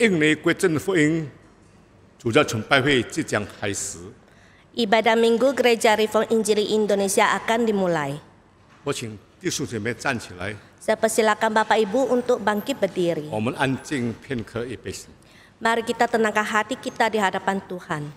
印尼国政福音主教崇拜会即将开始， Ibadah Minggu Gereja Reform Injili Indonesia akan dimulai. 我请弟兄姐妹站起来， Saya persilakan Bapak Ibu untuk bangkit berdiri. 我们安静片刻预备。 Mari kita tenangkan hati kita di hadapan Tuhan.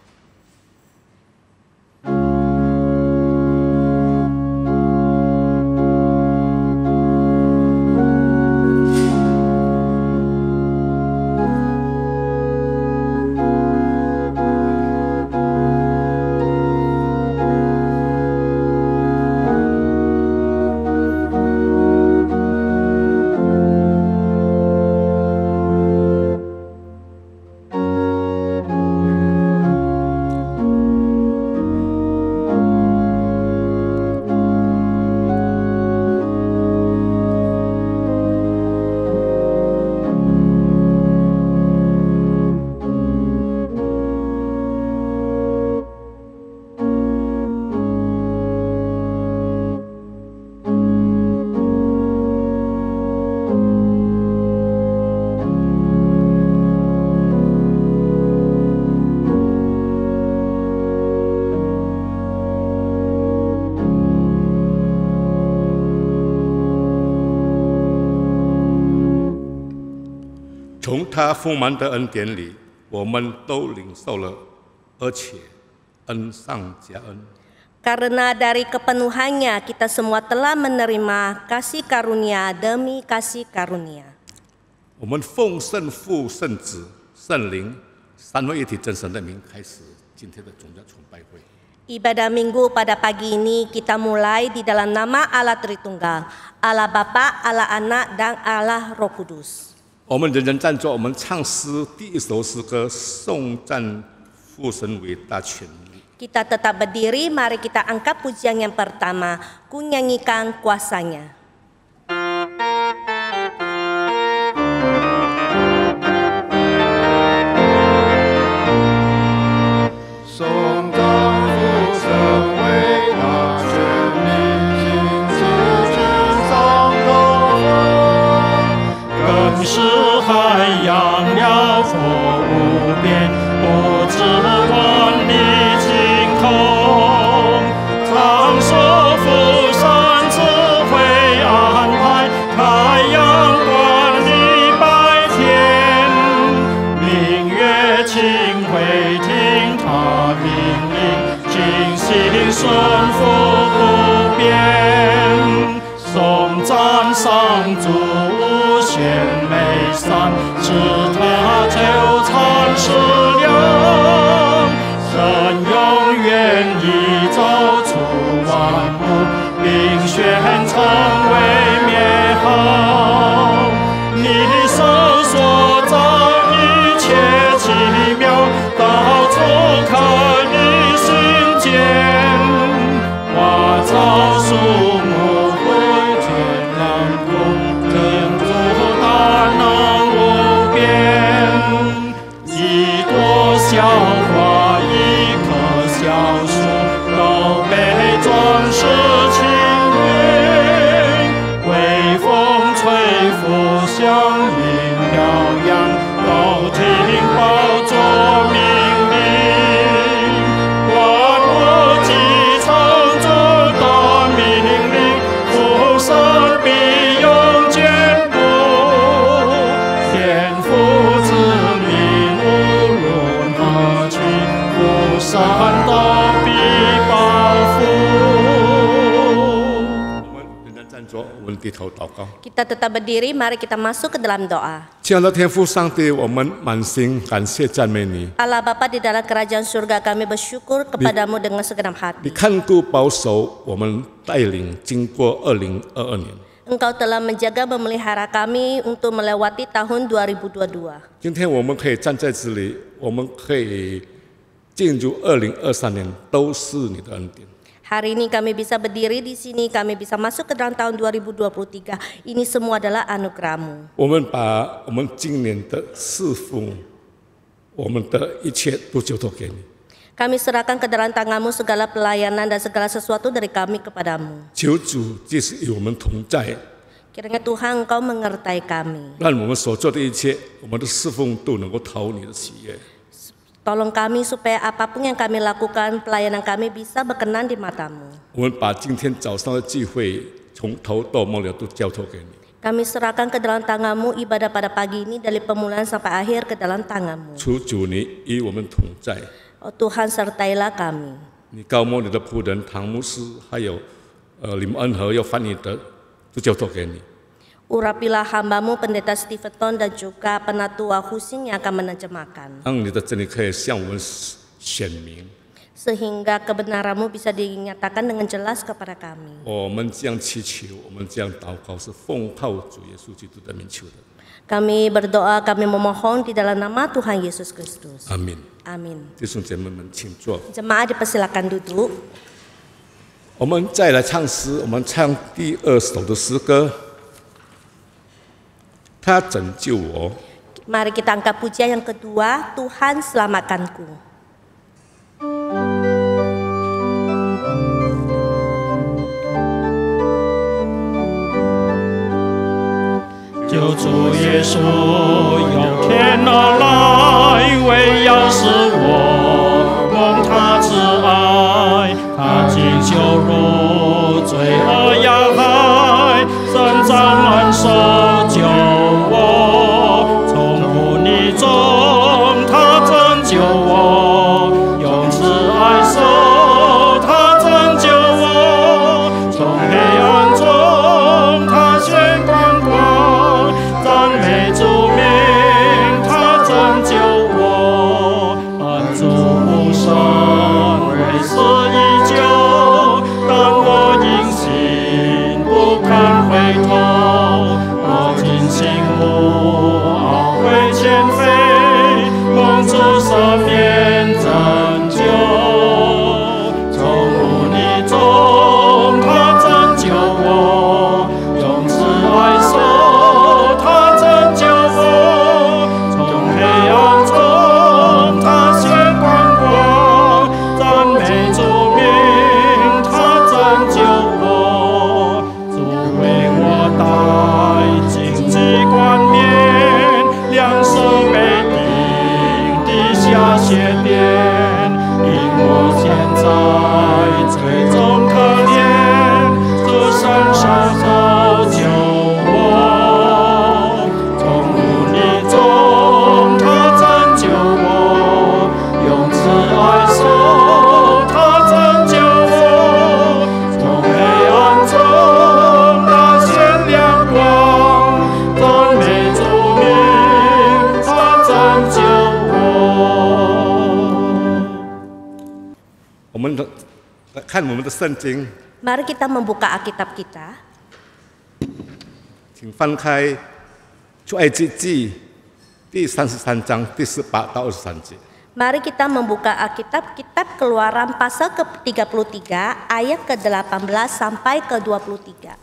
他丰满的恩典里，我们都领受了，而且恩上加恩。 Karena dari kepenuhannya kita semua telah menerima kasih karunia demi kasih karunia. 我们奉圣父、圣子、圣灵三位一体真神的名开始今天的宗教崇拜会。 Ibadah Minggu pada pagi ini kita mulai di dalam nama Allah Tritunggal, Allah Bapa, Allah Anak, dan Allah Roh Kudus. 我们人人站着，我们唱诗第一首诗歌，颂赞父神伟大权能。Kita tetap berdiri, mari kita angkat pujian yang pertama, ku nyanyikan kuasanya. Kita tetap berdiri, mari kita masuk ke dalam doa. 亲爱的天父上帝，我们满心感谢赞美你， Allah Bapa di dalam kerajaan surga kami bersyukur kepadamu dengan segenap 你 hati. 看顾保守我们带领经过二零二二年。 Engkau telah menjaga memelihara kami untuk melewati tahun 2022. 今天我们可以站在这里，我们可以进入二零二三年，都是你的恩典。 Hari ini kami bisa berdiri di sini, kami bisa masuk ke dalam tahun 2023. Ini semua adalah anugerahmu. 我们把我们今年的侍奉，我们的一切都交托给你。 Kami serahkan ke dalam tanganmu segala pelayanan dan segala sesuatu dari kami kepadamu. 求主即使与我们同在， Kiranya Tuhan Engkau mengertai kami. 让我们所做的一切，我们的侍奉都能够讨你的喜悦。 Tolong kami supaya apapun yang kami lakukan, pelayanan kami bisa berkenan di matamu. 我们把今天早上的聚会从头到末了都交托给你， Kami serahkan ke dalam tanganmu ibadah pada pagi ini dari permulaan sampai akhir ke dalam tanganmu. 求主你与我们同在。 Oh Tuhan sertailah kami. 你高莫你的仆人唐牧师，还有呃李恩和要翻译的，都交托给你。 Urapilah hambamu pendeta Stevenson dan juga penatua Husin yang akan menerjemahkan. 让你的真理可以向我们显明。 Sehingga kebenaranmu bisa dinyatakan dengan jelas kepada kami. 我们这样祈求，我们这样祷告，是奉靠主耶稣基督的名求的。 Kami berdoa, kami memohon di dalam nama Tuhan Yesus Kristus. 阿门。 Amin. 弟兄姐妹们，请坐。 Jemaat dipersilakan duduk. 我们再来唱诗，我们唱第二首的诗歌。 他拯救我，Mari kita angkat pujian yang kedua, Tuhan selamatkanku. 救看我们的圣经， Mari kita membuka Alkitab kita. 请翻开《出埃及记》第三十三章第十八到二十三节。 Mari kita membuka Alkitab kitab Keluaran pasal ke-33 ayat ke-18 sampai ke-23.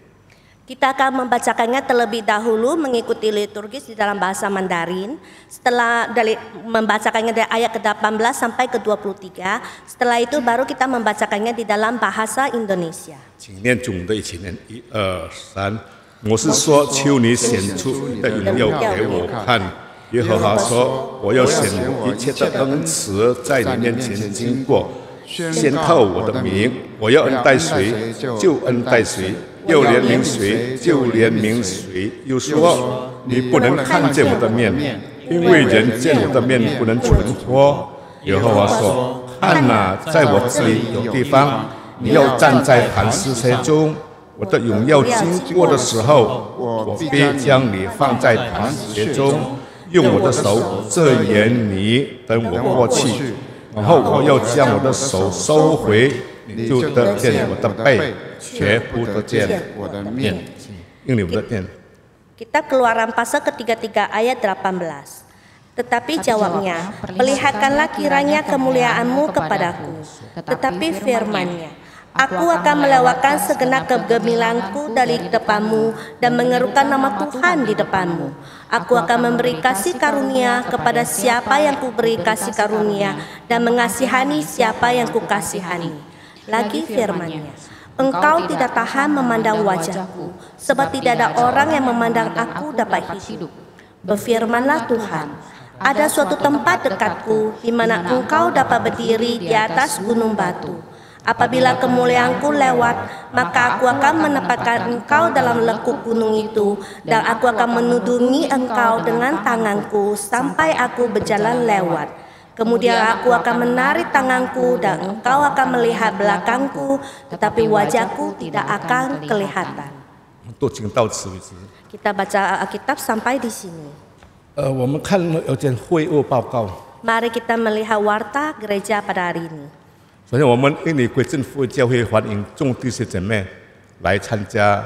Kita akan membacakannya terlebih dahulu mengikuti liturgis di dalam bahasa Mandarin. Setelah dari membacakannya dari ayat ke-18 sampai ke-23, setelah itu baru kita membacakannya di dalam bahasa Indonesia. 请念中文的一起念，一二三。我是说，求你显出你的荣耀给我看。耶和华说：“我要显明一切的恩慈在你面前经过，先透我的名。我要恩待谁，就恩待谁； 又怜悯谁，就怜悯谁。又说：你不能看见我的面，因为人见我的面不能存活。”耶和华说：“看哪，在我这里有地方。”你要站在磐石石中，我的荣耀经过的时候，我必将你放在磐石石中，用我的手遮掩你，等我过去。然后我要将我的手收回，你就得见我的背，绝不得见我的面。用你们的念。 Kitab Keluaran pasal ketiga-tiga ayat 18. Tetapi jawabnya, perlihatkanlah kiranya kemuliaanmu kepadaku. Tetapi firmannya, Aku akan melewatkan segenap kegemilanganku dari depanmu dan mengerukan nama Tuhan di depanmu. Aku akan memberi kasih karunia kepada siapa yang kuberi kasih karunia dan mengasihani siapa yang kukasihani. Lagi firmannya, Engkau tidak tahan memandang wajahku, sebab tidak ada orang yang memandang aku dapat hidup. Berfirmanlah Tuhan, ada suatu tempat dekatku di mana engkau dapat berdiri di atas gunung batu. Apabila kemuliaanku lewat, maka aku akan menempatkan engkau dalam lekuk gunung itu, dan aku akan menudungi engkau dengan tanganku sampai aku berjalan lewat. Kemudian aku akan menarik tanganku dan engkau akan melihat belakangku, tetapi wajahku tidak akan kelihatan. 都请到此为止。 Kita baca Alkitab sampai di sini. 呃，我们看有件会务报告。 Mari kita melihat warta gereja pada hari ini. 首先，我们印尼归正福教会欢迎众弟兄姐妹来参加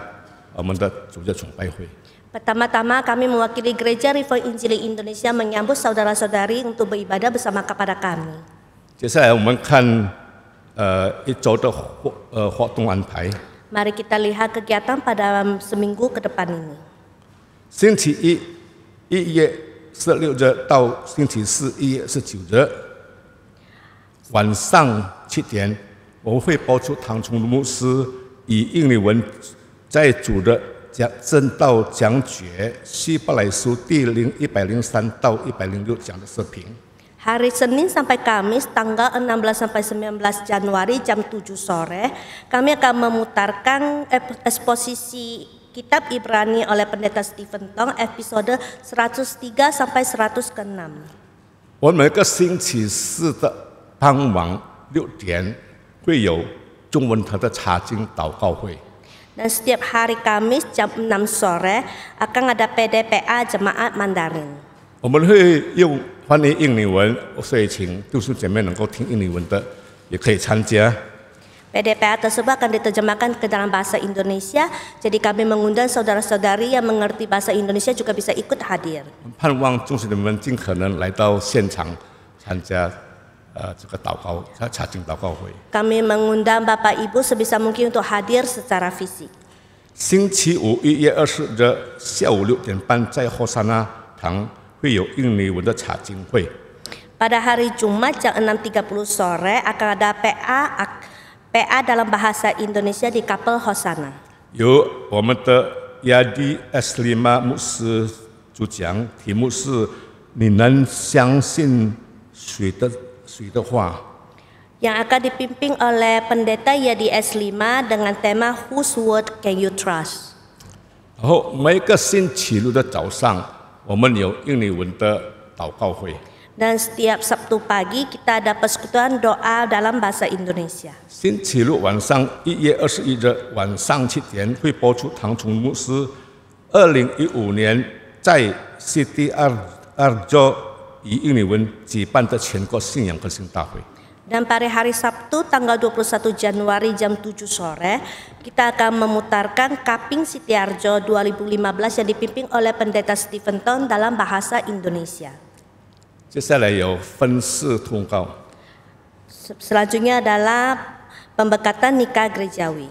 我们的主日崇拜会。 Pertama-tama kami mewakili Gereja Reform Injili Indonesia menyambut saudara-saudari untuk beribadah bersama kepada kami. 接下来我们看呃一周的活呃活动安排。Mari kita lihat kegiatan pada seminggu ke depan ini. 星期一一月十六日到星期四一月十九日晚上七点，我们会播出唐崇牧师以印尼文在主的讲正道讲解希伯来书第零一百零三到一百零六讲的视频。 Hari Senin sampai Kamis tanggal 16 sampai 19 Januari jam 7 sore kami akan memutarkan ep- eksposisi kitab Ibrani oleh pendeta Stephen Tong episode 103 sampai 106. 我每个星期四的傍晚六点会有中文堂的查经祷告会。 Dan setiap hari Kamis jam 6 sore akan ada PDPA Jemaat Mandarin. 我们会用翻译印尼文，所以请弟兄姐妹能够听印尼文的也可以参加。 PDPA tersebut akan diterjemahkan ke dalam bahasa Indonesia, jadi kami mengundang saudara-saudari yang mengerti bahasa Indonesia juga bisa ikut hadir. 盼望众兄弟们尽可能来到现场参加 Kami mengundang Bapak Ibu sebisa mungkin untuk hadir secara fisik. 星期五一月二十日下午六点半在后山那堂会有印尼文的查经会。 Pada hari Jumat jam 6.30 sore akan ada PA ak- PA dalam bahasa Indonesia di Kapel Hosana. 由我们的亚迪 S 利玛牧师主讲，题目是“你能相信谁的 谁的话 Yang akan dipimpin oleh pendeta Yadi S5 dengan tema Whose Word Can You Trust? ”。然后每个星期六的早上，我们有印尼文的祷告会。 Dan setiap Sabtu pagi kita ada persekutuan doa dalam bahasa Indonesia. 星期六晚上一月二十一日晚上七点会播出唐崇牧师二零一五年在 CD 二二州 以印尼文举办的全国信仰更新大会。 Dan pada hari Sabtu tanggal 21 Januari jam 7 sore kita akan memutarkan Kaping Sitiarjo 2015 yang dipimpin oleh pendeta Stephen Ton dalam bahasa Indonesia. 接下来有分事通告， Se- Selanjutnya adalah pembekatan nikah gerejawi.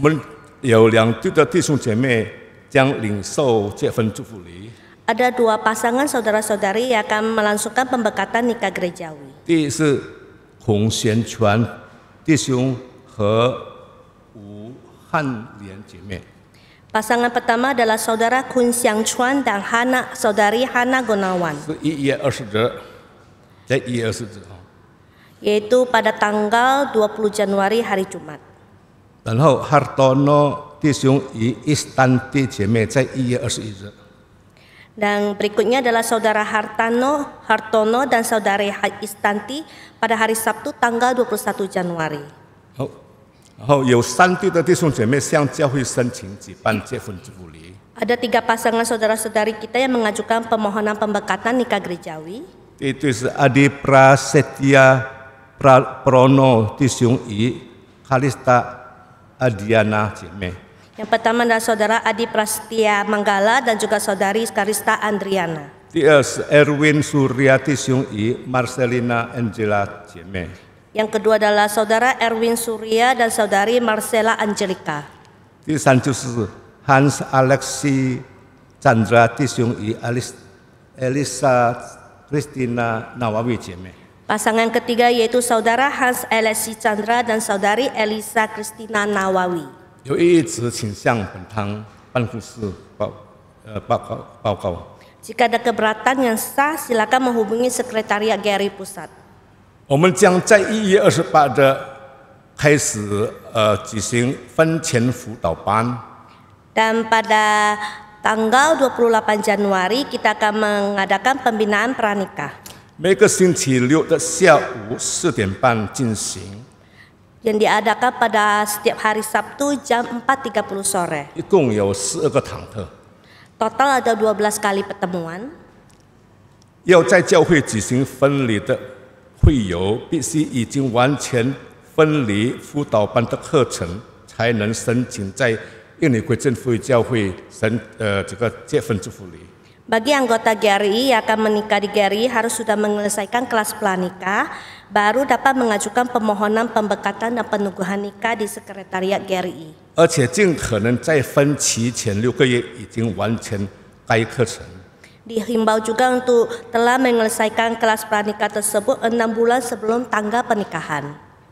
我们有两对的弟兄姐妹将领受这份祝福礼。 Ada dua pasangan saudara-saudari yang akan melangsungkan pembekatan nikah gerejawi. 第一是洪贤全弟兄和吴汉莲姐妹。 Pasangan pertama adalah saudara Kun Xiang Chuan dan Hana, saudari Hana Gunawan, 是一月二十日，在一月二十日啊。 yaitu pada tanggal 20 Januari hari Jumat. 然后 Hartono 弟兄与伊斯丹蒂姐妹在一月二十一日。 Dan berikutnya adalah saudara Hartano, Hartono dan saudari Ha- Istanti pada hari Sabtu tanggal 21 Januari. 好，然后有三对的弟兄姐妹向教会申请举办这份祝福礼。 Ada tiga pasangan saudara-saudari kita yang mengajukan permohonan pembekatan nikah gerejawi. 第一对是阿迪布拉塞蒂 Yang pertama adalah saudara Adi Prastia Manggala dan juga saudari Karista Andriana. T.S. Erwin Suryati I, Marcelina Angela Jeme. Yang kedua adalah saudara Erwin Surya dan saudari Marcela Angelika. Di Sanjus Hans Alexi Chandra Tisung I, Elisa Kristina Nawawi Jeme. Pasangan ketiga yaitu saudara Hans Alexi Chandra dan saudari Elisa Kristina Nawawi. 有异议者，请向本堂办公室报呃报告报告。 Jika ada keberatan yang sah, silakan menghubungi Sekretariat GRI Pusat. 我们将在一月二十八日开始呃举行婚前辅导班， Dan pada tanggal 28 Januari kita akan mengadakan pembinaan pranikah 每个星期六的下午四点半进行， yang diadakan pada setiap hari Sabtu jam 4.30 sore. 一共有十二个堂课。 Total ada 12 kali pertemuan. 要在教会举行婚礼的会友，必须已经完全婚礼辅导班的课程，才能申请在印尼归正福音教会申呃这个结婚祝福礼。 Bagi anggota GRI yang akan menikah di GRI harus sudah menyelesaikan kelas pranikah, baru dapat mengajukan permohonan pembekatan dan penuguhan nikah di Sekretariat GRI. 而且尽可能在婚期前六个月已经完成该课程。 Dihimbau juga untuk telah menyelesaikan kelas pranikah tersebut enam bulan sebelum tanggal pernikahan.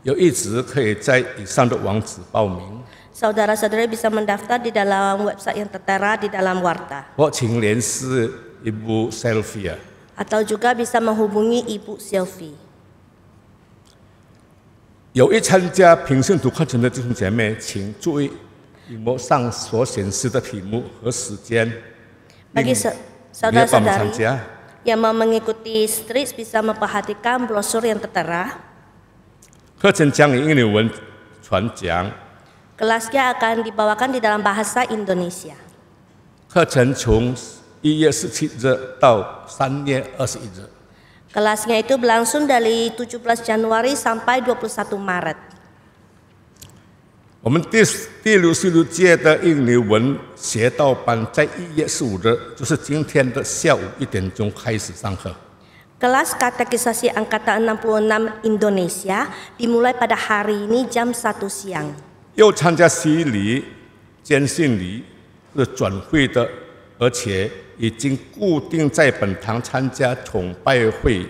有意旨可以在以上的网址报名， Saudara-saudara bisa mendaftar di dalam website yang tertera di dalam warta. 或请联系ibu Selvia。 Atau juga bisa menghubungi Ibu Sylvie. 有意参加平信徒课程的弟兄姐妹，请注意荧幕上所显示的题目和时间。Bagi sa- 你要报名参 saudara-saudari。yang mau mengikuti streets bisa memperhatikan brosur yang tertera. 课程将以英语文传讲，Kelasnya akan dibawakan di dalam bahasa Indonesia. 课程从一月十七日到三月二十一日。Kelasnya itu berlangsung dari 17 Januari sampai 21 Maret. 我们第第六十六届的印尼文学道班在一月十五日，就是今天的下午一点钟开始上课。 Kelas katekisasi angkatan 66 Indonesia dimulai pada hari ini jam 1 siang. 又参加洗礼、坚信礼是转会的， 而且已经固定在本堂参加崇拜会，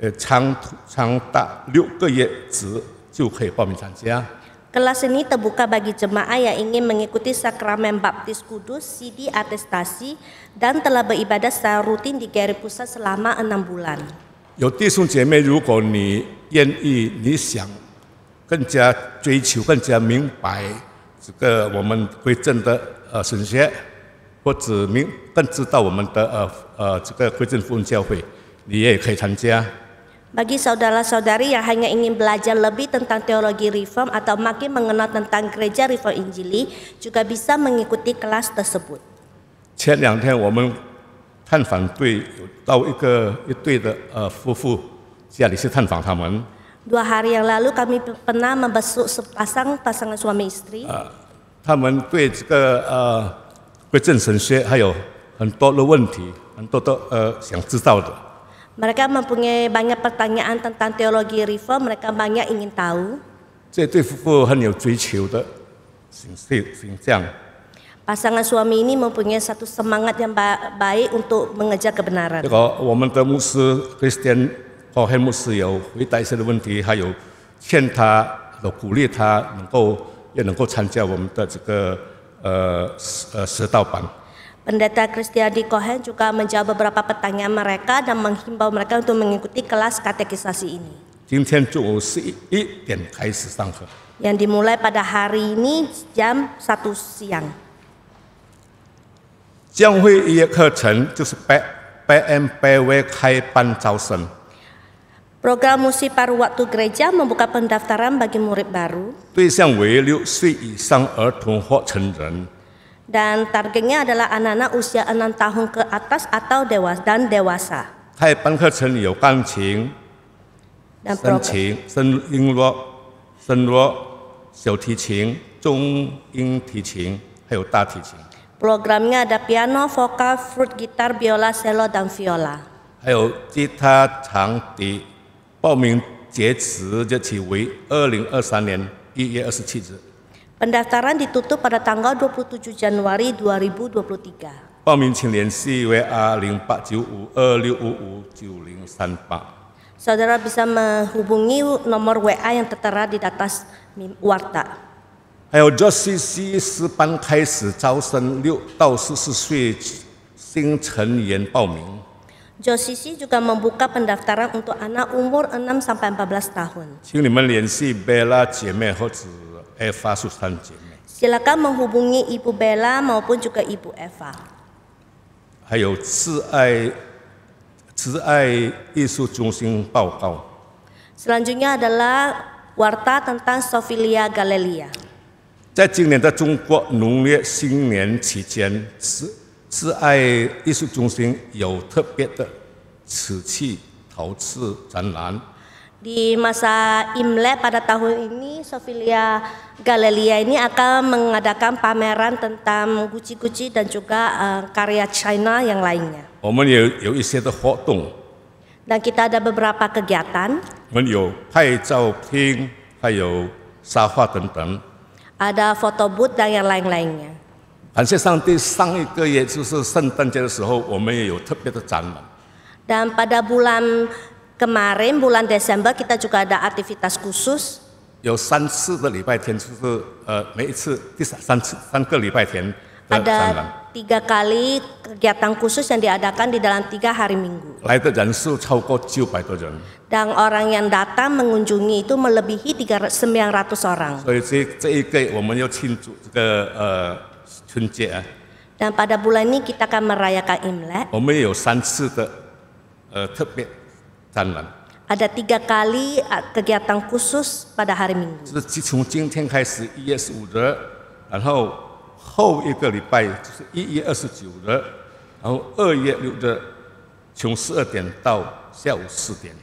呃，长长达六个月时就可以报名参加。Kelas ini terbuka bagi jemaah yang ingin mengikuti sakramen baptis kudus, CD atestasi, dan telah beribadah secara rutin di GRI Pusat selama enam bulan. 有弟兄姐妹，如果你愿意，你想更加追求、更加明白这个我们归正的呃神学，或者明更知道我们的呃呃这个归正福音教会，你也可以参加。 Bagi saudara-saudari yang hanya ingin belajar lebih tentang teologi reform atau makin mengenal tentang gereja reform Injili, juga bisa mengikuti kelas tersebut. 前两天我们探访队有到一个一对的呃夫妇家里去探访他们， Dua hari yang lalu kami pernah membesuk sepasang pasangan suami istri. 他们对这个呃 归正神学还有很多的问题，很多的呃想知道的。Mereka mempunyai banyak pertanyaan tentang teologi reform. Mereka banyak ingin tahu. 这对夫妇很有追求的形形象。Pasangan suami ini mempunyai satu semangat yang ba- baik untuk mengejar kebenaran. 这个我们的牧师 Christian 高黑牧师有回答一些的问题，还有劝他、有鼓励他能够也能够参加我们的这个 呃呃蛇道班。 Pendeta Kristiadi Cohen juga menjawab beberapa pertanyaan mereka dan menghimbau mereka untuk mengikuti kelas katekisasi ini. 今天中午十一一点开始上课， Yang dimulai pada hari ini jam 1 siang. 将会一月课程就是 B BM BW 开班招生， Program musik paruh waktu gereja membuka pendaftaran bagi murid baru 对象为六岁以上儿童或成人。 dan targetnya adalah anak-anak usia 6 tahun ke atas atau dewasa dan dewasa. 开班课程有钢琴、 Dan 声 program, 琴、声音乐、声乐、小提琴、中音提琴，还有大提琴， programnya ada piano, vokal, flute, gitar, biola, cello, dan viola. 还有吉他、长笛。 报名 截止日期为二零二三年一月二十七日。 Pendaftaran ditutup pada tanggal 27 Januari 2023. 报名请联系为 R 零八九五二六五五九零三八。 Saudara bisa menghubungi nomor WA yang tertera di atas mim- warta. 还有 JCC 师班开始招生六到十四岁新成员报名。 Josisi juga membuka pendaftaran untuk anak umur 6 sampai 14 tahun. 请你们联系 Bella 姐妹或者 Eva 苏珊姐妹， Silakan menghubungi Ibu Bella maupun juga Ibu Eva. 还有挚爱慈爱艺术中心报告。 Selanjutnya adalah warta tentang Sofilia Galelia. 在今年的中国农业新年期间，挚 挚爱艺术中心有特别的瓷器陶瓷展览， Di masa Imlek pada tahun ini, Sofilia Galelia ini akan mengadakan pameran tentang guci-guci dan juga eh, karya China yang lainnya. 我们有有一些的活动， Dan kita ada beberapa kegiatan, 我们有拍照片，还有沙画等等。 ada foto booth dan yang lain-lainnya. 感谢上帝，上一个月就是圣诞节的时候，我们也有特别的展览。 Dan pada bulan kemarin, bulan Desember kita juga ada aktivitas khusus 有三次的礼拜天，就是呃每一次第三三次三个礼拜天的展览， ada tiga kali kegiatan khusus yang diadakan di dalam tiga hari minggu. 来的人数超过九百多人， Dan orang yang datang mengunjungi itu melebihi 300 900 orang. 所以这这一个我们要庆祝这个呃 春节啊，Dan pada bulan ini kita akan merayakan Imlek. 我们有三次的呃特别展览。Ada tiga kali ah, kegiatan khusus pada hari Minggu. 就是从今天开始一月十五日，然后后一个礼拜就是一月二十九日，然后二月六日从十二点到下午四点。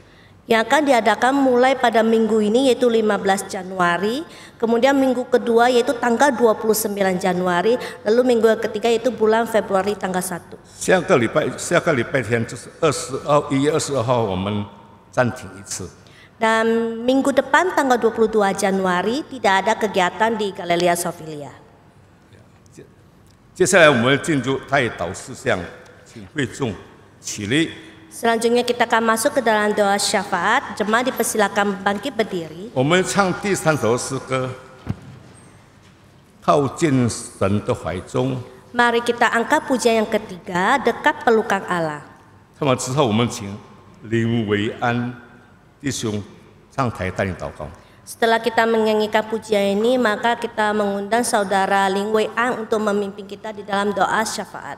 Yang akan diadakan mulai pada minggu ini yaitu 15 Januari, kemudian minggu kedua yaitu tanggal 29 Januari, lalu minggu ketiga yaitu bulan Februari tanggal 1. 下个礼拜下个礼拜天就是二十二一月二十二号，我们暂停一次。 Dan minggu depan tanggal 22 Januari tidak ada kegiatan di Galelia Sofilia. 接下来我们进入代祷事项，请会众起立。 Selanjutnya kita akan masuk ke dalam doa syafaat. Jemaat dipersilakan bangkit berdiri. 我们唱第三首诗歌，靠近神的怀中。 Mari kita angkat pujian yang ketiga, dekat pelukan Allah. 那么之后，我们请林维安弟兄上台带领祷告。 Setelah kita menyanyikan pujian ini, maka kita mengundang saudara Ling Wei An untuk memimpin kita di dalam doa syafaat.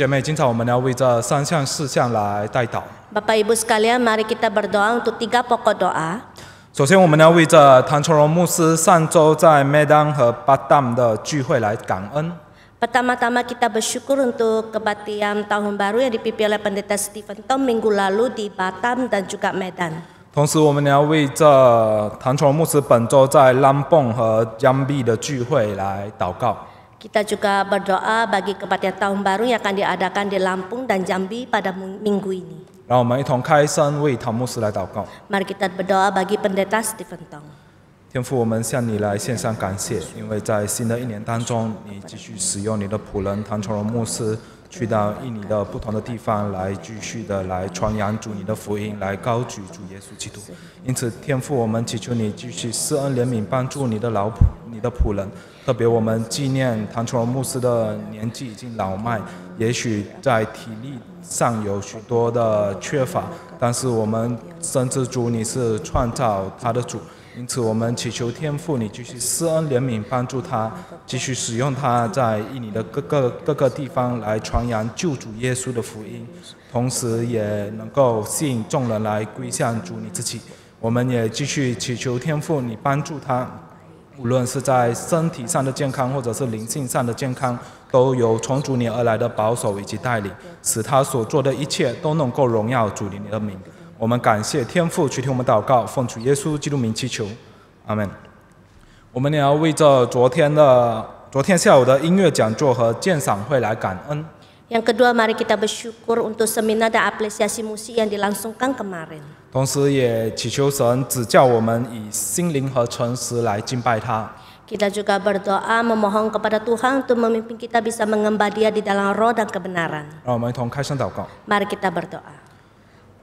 姐妹，今早我们要为这三项事项来代祷。Bapak Ibu sekalian, mari kita berdoa untuk tiga pokok doa. 首先，我们要为这唐崇荣牧师上周在 Medan 和巴旦的聚会来感恩。Pertama-tama kita bersyukur untuk kebaktian tahun baru yang dipimpin oleh Pendeta Stephen Tom minggu lalu di Batam dan juga Medan. 同时，我们要为这唐崇荣牧师本周在 Lampung 和 Jambi 的聚会来祷告。Kita juga berdoa bagi kebaktian tahun baru yang akan diadakan di Lampung dan Jambi pada minggu ini. 让我们一同开声为谭牧师来祷告。 Mari kita berdoa bagi Pendeta Stephen Tong. 天父，我们向你来献上感谢，因为在新的一年当中，你继续使用你的仆人谭崇荣牧师， 去到印尼的不同的地方来继续的来传扬主你的福音，来高举主耶稣基督。因此，天父，我们祈求你继续施恩怜悯，帮助你的老仆、你的仆人。特别我们纪念唐崇荣牧师的年纪已经老迈，也许在体力上有许多的缺乏，但是我们深知主你是创造他的主。因此，我们祈求天父，你继续施恩怜悯，帮助他，继续使用他在印尼的各个各个地方来传扬救主耶稣的福音，同时也能够吸引众人来归向主你自己。我们也继续祈求天父，你帮助他，无论是在身体上的健康，或者是灵性上的健康，都有从主你而来的保守以及带领，使他所做的一切都能够荣耀主你的名。我们感谢天父去听我们祷告，奉主耶稣基督名祈求，阿门。我们也要为这昨天的昨天下午的音乐讲座和鉴赏会来感恩。Yang kedua, mari kita bersyukur untuk seminar dan apresiasi musik yang dilangsungkan kemarin. 同时也祈求神指教我们以心灵和诚实来敬拜他。Kita juga berdoa memohon kepada Tuhan untuk memimpin kita bisa mengemban Dia di dalam roh dan kebenaran. 让我们一同开声祷告。Mari kita berdoa.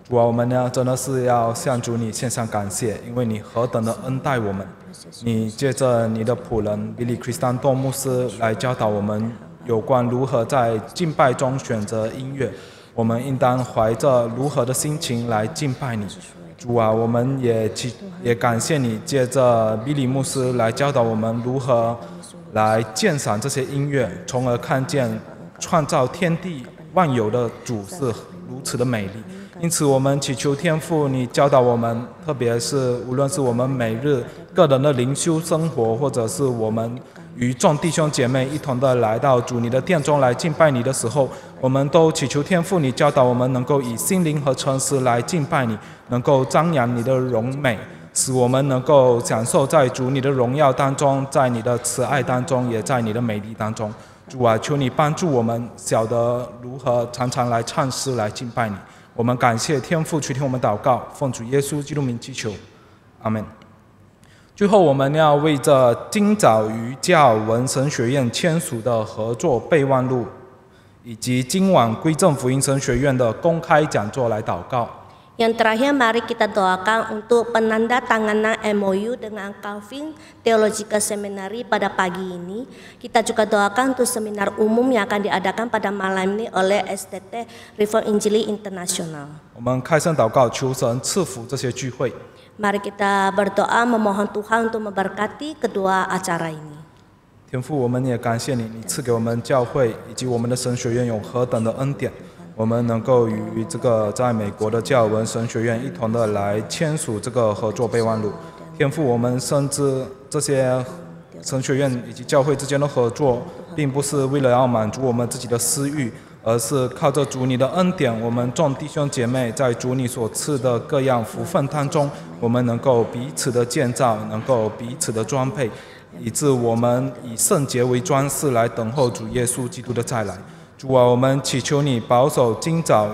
主啊，我们呢真的是要向主你献上感谢，因为你何等的恩待我们。你借着你的仆人比利·克里斯丹多牧师来教导我们有关如何在敬拜中选择音乐，我们应当怀着如何的心情来敬拜你。主啊，我们也也感谢你借着比利牧师来教导我们如何来鉴赏这些音乐，从而看见创造天地万有的主是如此的美丽。因此，我们祈求天父，你教导我们，特别是无论是我们每日个人的灵修生活，或者是我们与众弟兄姐妹一同的来到主你的殿中来敬拜你的时候，我们都祈求天父，你教导我们能够以心灵和诚实来敬拜你，能够张扬你的荣美，使我们能够享受在主你的荣耀当中，在你的慈爱当中，也在你的美丽当中。主啊，求你帮助我们晓得如何常常来唱诗来敬拜你。我们感谢天父去听我们祷告，奉主耶稣基督名祈求，阿门。最后，我们要为这今早与教文神学院签署的合作备忘录，以及今晚归正福音神学院的公开讲座来祷告。Yang terakhir mari kita doakan untuk penanda tanganan MOU dengan Calvin Theological Seminary pada pagi ini. Kita juga doakan untuk seminar umum yang akan diadakan pada malam ini oleh STT Reform Injili Internasional. 我们开声祷告，求神赐福这些聚会。 Mari kita berdoa memohon Tuhan untuk memberkati kedua acara ini. 天父，我们也感谢你，你赐给我们教会以及我们的神学院有何等的恩典， 我们能够与这个在美国的教文神学院一同的来签署这个合作备忘录。天父，我们深知这些神学院以及教会之间的合作，并不是为了要满足我们自己的私欲，而是靠着主你的恩典，我们众弟兄姐妹在主你所赐的各样福分当中，我们能够彼此的建造，能够彼此的装配，以致我们以圣洁为装饰来等候主耶稣基督的再来。主啊，我们祈求你保守今早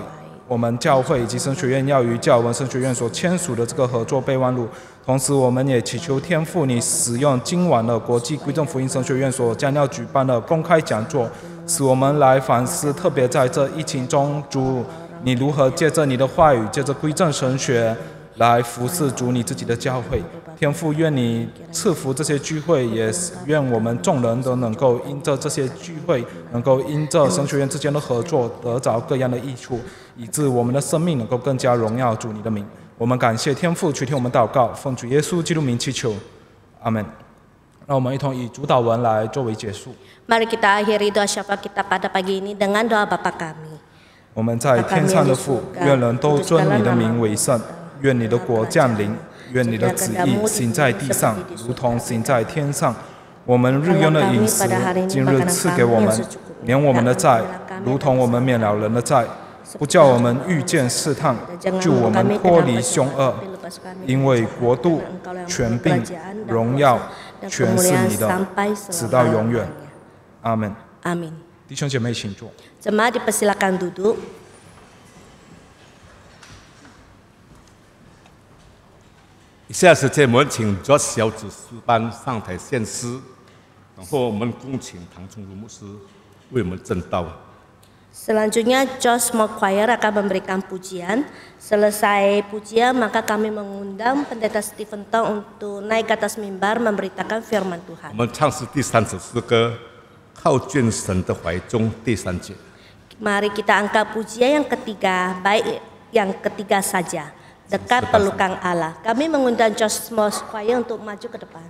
我们教会以及神学院要与教文神学院所签署的这个合作备忘录。同时，我们也祈求天父你使用今晚的国际归正福音神学院所将要举办的公开讲座，使我们来反思，特别在这疫情中，主你如何借着你的话语，借着归正神学来服侍主你自己的教会。天父，愿你赐福这些聚会，也愿我们众人都能够因着这些聚会，能够因着神学院之间的合作，得着各样的益处，以致我们的生命能够更加荣耀主你的名。我们感谢天父，垂听我们祷告，奉主耶稣基督名祈求，阿门。让我们一同以主导文来作为结束。Mari kita akhiri doa syafaat kita pada pagi ini dengan doa Bapa kami. 我们在天上的父，愿人都尊你的名为圣，愿你的国降临，愿你的旨意行在地上，如同行在天上。我们日用的饮食，今日赐给我们，免我们的债，如同我们免了人的债，不叫我们遇见试探，救我们脱离凶恶。因为国度、权柄、荣耀，全是你的，直到永远。阿门。Amin. 弟兄姐妹，请坐。Jemaat dipersilakan duduk. 下时间，我们请 George 小组诗班上台献诗，然后我们恭请唐崇儒牧师为我们正道。 Selanjutnya Josh Smoke Choir akan memberikan pujian. Selesai pujian maka kami mengundang pendeta Stephen Tong untuk naik ke atas mimbar memberitakan firman 我 Tuhan. 们唱诗第三首诗歌《靠近神的怀中》第三节。 Mari kita angkat pujian yang ketiga, baik yang ketiga saja. Dekat pelukan Allah. Kami mengundang Josh Smoke Choir untuk maju ke depan.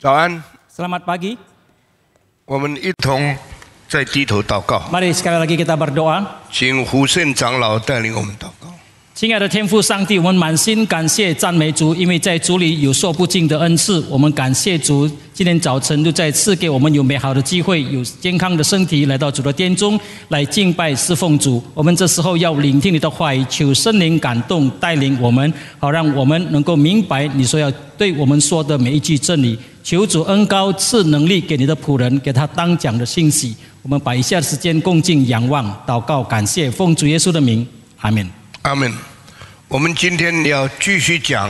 早安，Selamat pagi. 我们一同再低头祷告，Mari sekali lagi kita berdoa. 请胡胜长老带领我们祷告。亲爱的天父上帝，我们满心感谢赞美主，因为在主里有说不尽的恩赐。我们感谢主，今天早晨就再赐给我们有美好的机会，有健康的身体来到主的殿中来敬拜侍奉主。我们这时候要聆听你的话语，求圣灵感动带领我们，好让我们能够明白你所要对我们说的每一句真理。求主恩高赐能力给你的仆人，给他当讲的信息。我们把以下的时间恭敬仰望、祷告、感谢，奉主耶稣的名，阿门。阿门。我们今天要继续讲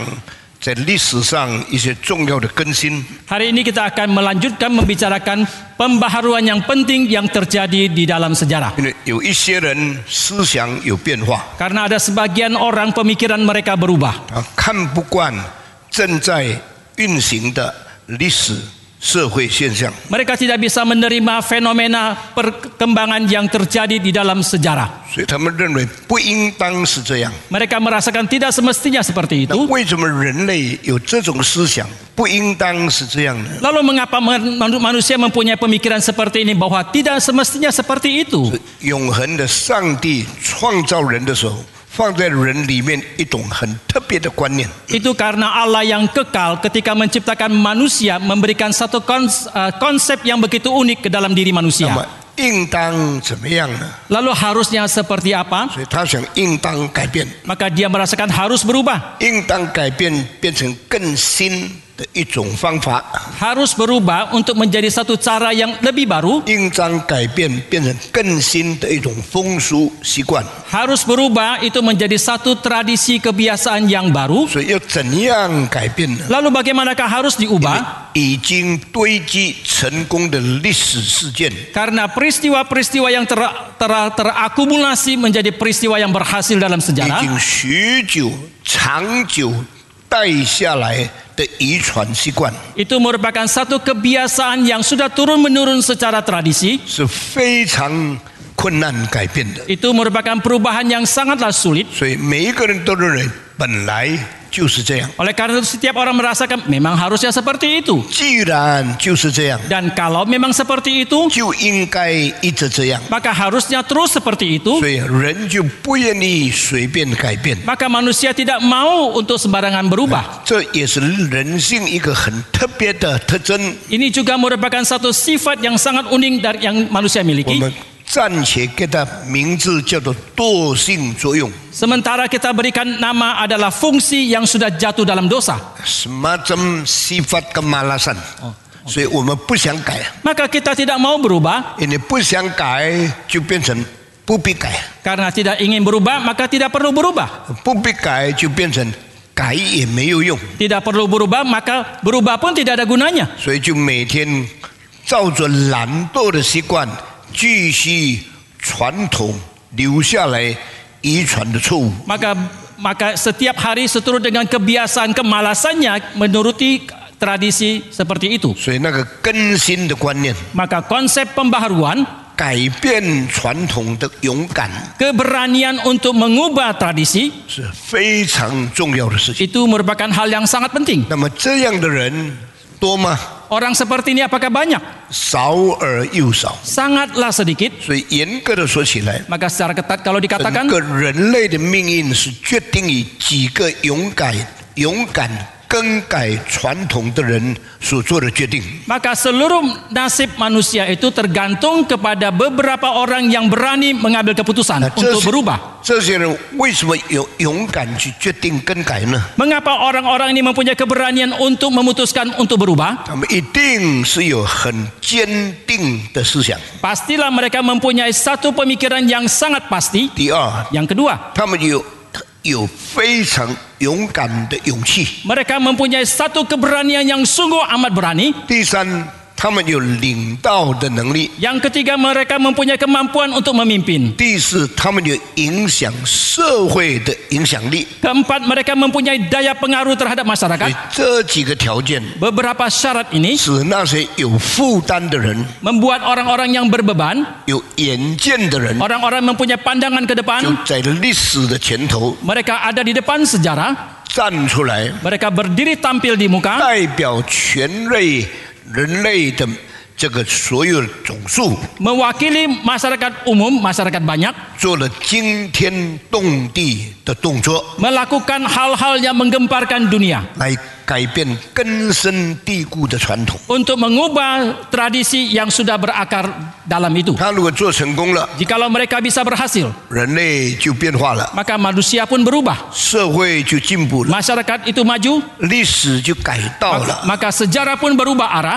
在历史上一些重要的更新。Hari ini kita akan melanjutkan membicarakan pembaharuan yang penting yang terjadi di dalam sejarah. 因为有一些人思想有变化 Karena ada sebagian orang pemikiran mereka berubah. 啊，看不惯正在运行的 历史社会现象， Mereka tidak bisa menerima fenomena perkembangan yang terjadi di dalam sejarah. 所以他们认为不应当是这样。 Mereka merasakan tidak semestinya seperti 那 itu. 为什么人类有这种思想不应当是这样呢？ Lalu mengapa man- manu- manusia mempunyai pemikiran seperti ini bahwa tidak semestinya seperti itu? 永恒的上帝创造人的时候， 放在人里面一种很特别的观念， Itu karena Allah yang kekal ketika menciptakan manusia memberikan satu kons- eh, konsep yang begitu unik ke dalam diri 那 manusia. 么应当怎么样呢？ Lalu harusnya seperti apa? 所以他想应当改变， Maka dia merasakan harus berubah. 应当改变变成更新的一种方法， harus berubah untuk menjadi satu cara yang lebih baru. Harus berubah itu menjadi satu tradisi kebiasaan yang baru. Lalu bagaimanakah harus diubah? Karena peristiwa-peristiwa yang ter, ter, terakumulasi menjadi peristiwa yang berhasil dalam sejarah itu merupakan satu kebiasaan yang sudah turun menurun secara tradisi. 是非常困难改变的。 Itu merupakan perubahan yang sangatlah sulit. 所以每一个人都认为本来就是这样， oleh karena itu setiap orang merasakan memang harusnya seperti itu. Dan kalau memang seperti itu, maka harusnya terus seperti itu. Maka manusia tidak mau untuk sembarangan berubah. Ini juga merupakan satu sifat yang sangat unik dari yang manusia miliki. 们暂且给它名字叫做惰性作用。 Sementara kita berikan nama adalah fungsi yang sudah jatuh dalam dosa. semacam sifat kemalasan.所以我们不想改， Maka kita tidak mau berubah 因为不想改就变成不必改， karena tidak ingin berubah, maka tidak perlu berubah. 不必改就变成改也没有用， Tidak perlu berubah, maka berubah pun tidak ada gunanya. 所以就每天照着懒惰的习惯 继续传统留下来遗传的错误。 Maka maka setiap hari seturut dengan kebiasaan kemalasannya menuruti tradisi seperti itu. 所以那个更新的观念， Maka konsep pembaharuan, 改变传统的勇敢 keberanian untuk mengubah tradisi 是非常重要的事情。 itu merupakan hal yang sangat penting. 那么这样的人 多吗？ Orang seperti ini apakah banyak? 少而又少。 Sangatlah sedikit. 所以严格的说起来， Maka secara ketat kalau 整 dikatakan 个人类的命运是决定于几个勇敢、勇敢 更改传统的人所做的决定。 Maka seluruh nasib manusia itu tergantung kepada beberapa orang yang berani mengambil keputusan 那这 untuk 些 berubah. 这些人为什么有勇敢去决定更改呢？ Mengapa orang-orang ini mempunyai keberanian untuk memutuskan untuk berubah? 他们一定是有很坚定的思想。 Pastilah mereka mempunyai satu pemikiran yang sangat pasti. 第二， Yang kedua, 他们有有非常勇敢的勇气。 Mereka mempunyai satu keberanian yang sungguh amat berani. 第三，他们有领导的能力。 Yang ketiga, mereka mempunyai kemampuan untuk memimpin. 第四，他们有影响社会的影响力。 Keempat, mereka mempunyai daya pengaruh terhadap 所以 masyarakat. 这几个条件 Beberapa syarat ini 使那些有负担的人、 membuat orang-orang yang berbeban, 有眼见的人， orang-orang mempunyai pandangan ke 就 depan, 在历史的前头， mereka ada di depan sejarah, 站出来， Mereka berdiri tampil di muka 代表全类 人类的这个所有的总数， mewakili masyarakat umum, masyarakat banyak 做了惊天动地的动作， melakukan hal-hal yang menggemparkan dunia 来 untuk mengubah tradisi yang sudah berakar dalam itu. jika mereka bisa berhasil, maka manusia pun berubah. Masyarakat itu maju, maka sejarah pun berubah arah.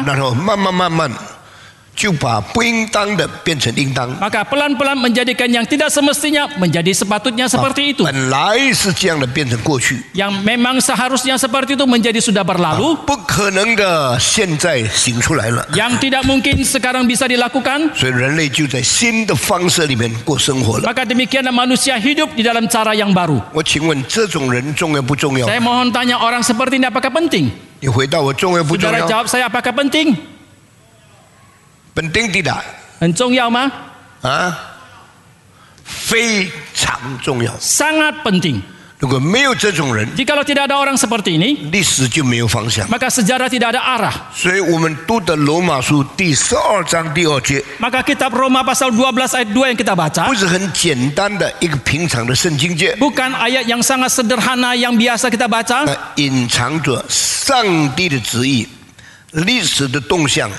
Maka pelan-pelan menjadikan yang tidak semestinya menjadi sepatutnya seperti itu. Yang memang seharusnya seperti itu menjadi sudah berlalu. Yang tidak mungkin sekarang bisa dilakukan. Maka demikian manusia hidup di dalam cara yang baru. Saya mohon tanya orang seperti ini apakah penting? Saudara jawab saya apakah penting? penting tidak？ 很重要吗？啊，非常重要。 Sangat penting. 如果没有这种人， Jikalau tidak ada orang seperti ini, 历史就没有方向。 maka sejarah tidak ada arah. 所以我们读的罗马书第十二章第二节， Maka kitab Roma pasal 12 ayat 2 yang kita baca 不是很简单的一个平常的圣经节， bukan ayat yang sangat sederhana yang biasa kita baca, 那隐藏着上帝的旨意、历史的动向、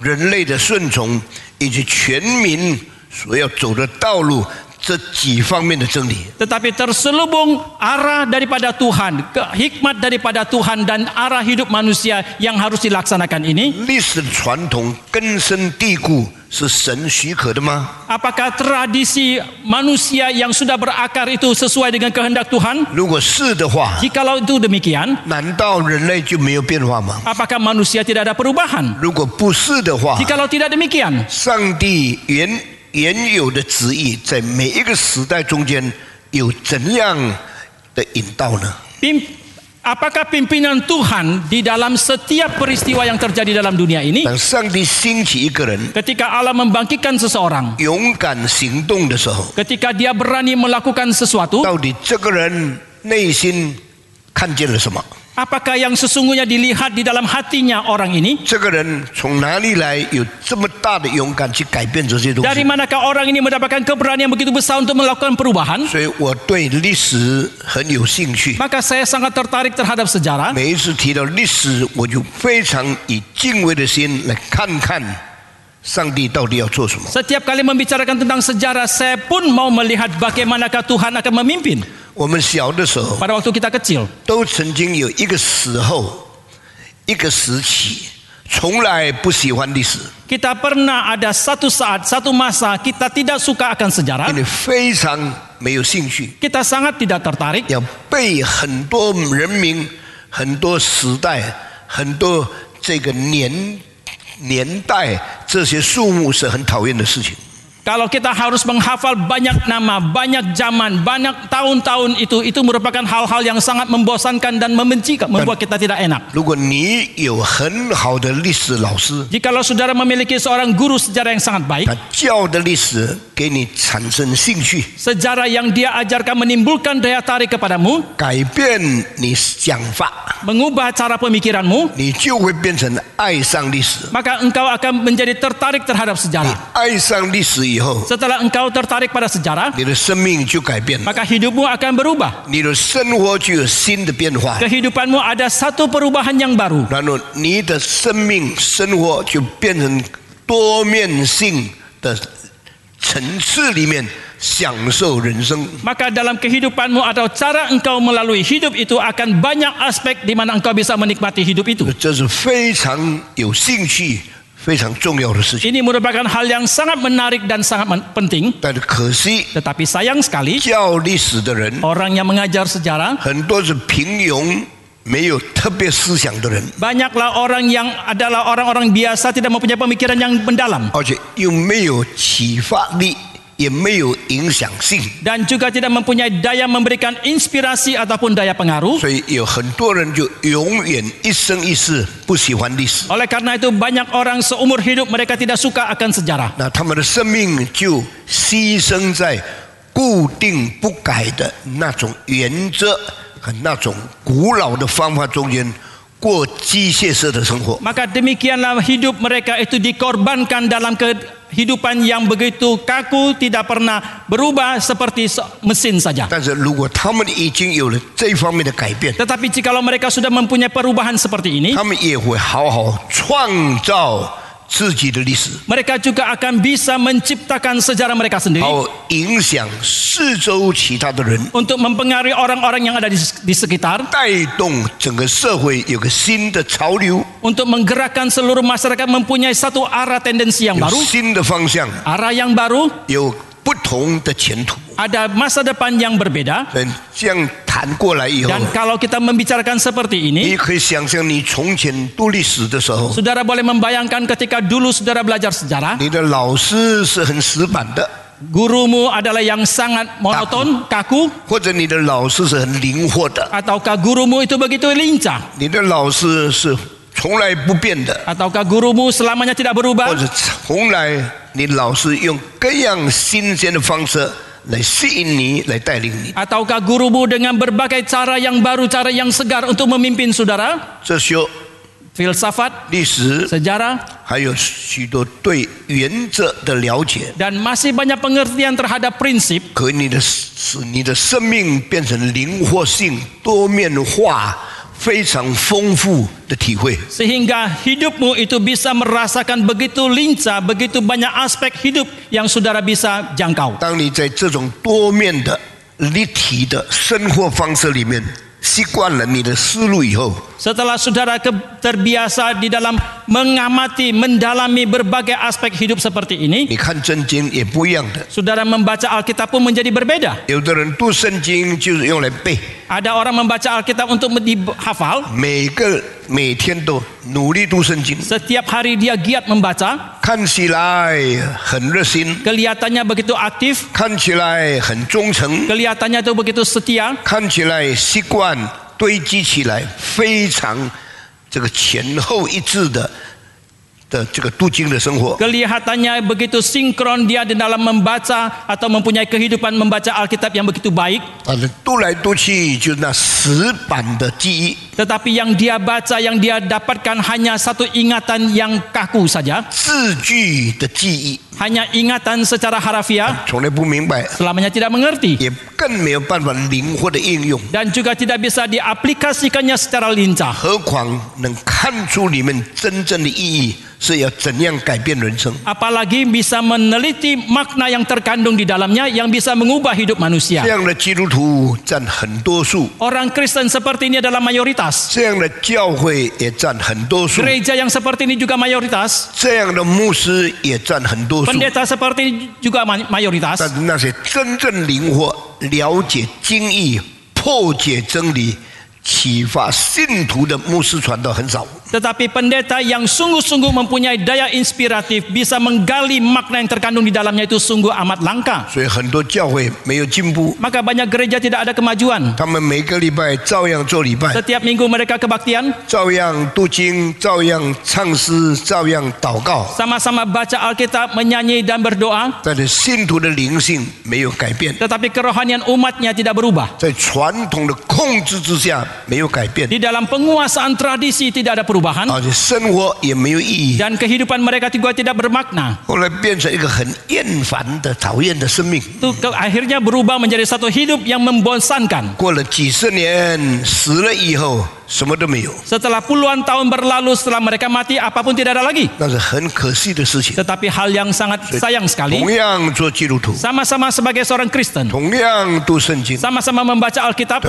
人类的顺从以及全民所要走的道路这几方面的真理。 tetapi terselubung arah daripada Tuhan, ke hikmat daripada Tuhan dan arah hidup manusia yang harus dilaksanakan ini. 历史的传统根深蒂固，是神许可的吗？ Apakah tradisi manusia yang sudah berakar itu sesuai dengan kehendak Tuhan? 如果是的话， Jikalau itu demikian, 难道人类就没有变化吗？ apakah manusia tidak ada perubahan? 如果不是的话， Jikalau tidak demikian, 上帝原 原有的旨意在每一个时代中间有怎样的引导呢？ pim- apakah pimpinan Tuhan di dalam setiap peristiwa yang terjadi dalam dunia ini? 当上帝兴起一个人 Ketika Allah membangkitkan seseorang, 勇敢行动的时候， ketika dia berani melakukan sesuatu, 到底这个人内心看见了什么？ Apakah yang sesungguhnya dilihat di dalam hatinya orang ini? Dari manakah orang ini mendapatkan keberanian begitu besar untuk melakukan perubahan? Maka saya sangat tertarik terhadap sejarah. Setiap kali membicarakan tentang sejarah, saya pun mau melihat bagaimanakah Tuhan akan memimpin. 我们小的时候 Pada waktu kita kecil, 都曾经有一个时候、一个时期，从来不喜欢历史，kita pernah ada satu saat, satu masa kita tidak suka akan sejarah. 因为非常没有兴趣，Kita sangat tidak tertarik 要背很多人名、很多时代、很多这个年年代这些数目是很讨厌的事情。Kalau kita harus menghafal banyak nama, banyak zaman, banyak tahun-tahun itu, itu merupakan hal-hal yang sangat membosankan dan membenci, membuat kita tidak enak. Jikalau saudara memiliki seorang guru sejarah yang sangat baik, 给你产生兴趣， sejarah yang dia ajarkan menimbulkan daya tarik kepadamu, 改变你想法， mengubah cara pemikiranmu, 你就会变成爱上历史。 maka engkau akan menjadi tertarik terhadap 你 sejarah. 爱上历史以后， Setelah engkau tertarik pada sejarah, 你的生命就改变了， maka hidupmu akan berubah. 你的生活就有新的变化， Kehidupanmu ada satu perubahan yang baru. 然后你的生命生活就变成多面性的 层次里面享受人生。 Maka dalam kehidupanmu atau cara engkau melalui hidup itu akan banyak aspek di mana engkau bisa menikmati hidup itu. 这是非常有兴趣、非常重要的事情。 Ini merupakan hal yang sangat menarik dan sangat men- penting. 但是可惜， Tetapi sayang sekali, 教历史的人 orang yang mengajar sejarah 很多是平庸、 没有特别思想的人， banyaklah orang yang adalah orang-orang biasa tidak mempunyai pemikiran yang mendalam 而且又没有启发力，也没有影响性。 dan juga tidak mempunyai daya memberikan inspirasi ataupun daya pengaruh. 所以有很多人就永远一生一世不喜欢历史， Oleh karena itu banyak orang seumur hidup mereka tidak suka akan sejarah. 那他们的生命就牺牲在固定不改的那种原则 和 那种古老的方法中间过机械式的生活。 Maka demikianlah hidup mereka itu dikorbankan dalam kehidupan yang begitu kaku, tidak pernah berubah seperti se- mesin saja. 但是如果他们已经有了这方面的改变， Tetapi jikalau mereka sudah mempunyai perubahan seperti ini, 他们也会好好创造 自己的历史， mereka juga akan bisa menciptakan sejarah mereka sendiri 好影响四周其他的人， untuk mempengaruhi orang-orang yang ada di, di sekitar, 带动整个社会有个新的潮流， untuk menggerakkan seluruh masyarakat mempunyai satu arah tendensi yang 有 baru, 新的方向， arah yang baru, 有 不同的前途。 ada masa depan yang berbeda. 嗯，这样谈过来以后， Dan kalau kita membicarakan seperti 你 ini, 可以想象你从前读历史的时候， saudara boleh membayangkan ketika dulu saudara belajar sejarah, 你的老师是很死板的， gurumu adalah yang sangat monoton, kaku, 或者你的老师是很灵活的， ataukah gurumu itu begitu lincah, 你的老师是 从来不变的， ataukah gurumu selamanya tidak 或 berubah, 者从来你老师用各样新鲜的方式来吸引你，来带领你。 ataukah gurumu dengan berbagai cara yang baru, cara yang segar untuk memimpin saudara, 这些 filsafat, 历史 sejarah, 还有许多对原则的了解， dan masih banyak pengertian terhadap prinsip 可你的使你的生命变成灵活性、多面化、 非常丰富的体会。 sehingga hidupmu itu bisa merasakan begitu lincah, begitu banyak aspek hidup yang saudara bisa jangkau. 当你在这种多面的、立体的生活方式里面习惯了你的思路以后， Setelah saudara ke- terbiasa di dalam mengamati, mendalami berbagai aspek hidup seperti ini, 你看真经也不一样的。 saudara membaca Alkitab pun menjadi berbeda. 有的人读圣经就是用来背， Ada orang membaca Alkitab untuk dihafal, 每个每天都努力读圣经， setiap hari dia giat membaca, 看起来很热心， kelihatannya begitu aktif, 看起来很忠诚， kelihatannya itu begitu setia, 看起来习惯堆积起来非常这个前后一致的 的这个读经的生活。 kelihatannya begitu sinkron dia di dalam membaca atau mempunyai kehidupan membaca Alkitab yang begitu baik, 反正读来读去就是那死板的记忆， tetapi yang dia baca, yang dia dapatkan hanya satu ingatan yang kaku saja, 字句的记忆， hanya ingatan secara harafiah, 从来不明白， selamanya tidak mengerti 也更没有办法灵活的应用。 dan juga tidak bisa diaplikasikannya secara lincah. 何况能看出里面真正的意义是要怎样改变人生。 Apalagi bisa meneliti makna yang terkandung di dalamnya yang bisa mengubah hidup 这 manusia. 样的基督徒占很多数， Orang Kristen seperti ini adalah mayoritas. 这样的教会也占很多数，Gereja yang seperti ini juga mayoritas. 这样的牧师也占很多数。Pendeta seperti ini juga ma- mayoritas. 但是那些真正灵活、了解经义、破解真理、启发信徒的牧师传道很少。Tetapi pendeta yang sungguh-sungguh mempunyai daya inspiratif bisa menggali makna yang terkandung di dalamnya itu sungguh amat langka. Maka banyak gereja tidak ada kemajuan. Setiap minggu mereka kebaktian. Sama-sama baca Alkitab, menyanyi dan berdoa. Tetapi kerohanian umatnya tidak berubah. Di dalam penguasaan tradisi tidak ada perubahan 而且生活也没有意义。 dan kehidupan mereka juga tidak bermakna. 后来变成一个很厌烦的、讨厌的生命。 Itu ke- akhirnya berubah menjadi satu hidup yang membosankan. 过了几十年，死了以后什么都没有， setelah puluhan tahun berlalu setelah mereka mati apa pun tidak ada lagi. Tetapi hal yang sangat sayang sekali. Sama-sama sebagai seorang Kristen. Sama-sama membaca Alkitab.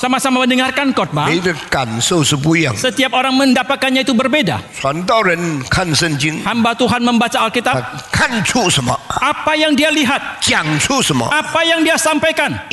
Sama-sama mendengarkan khotbah. Setiap orang mendapatkannya itu berbeda. Hamba Tuhan membaca Alkitab. Apa yang dia lihat? Apa yang dia sampaikan?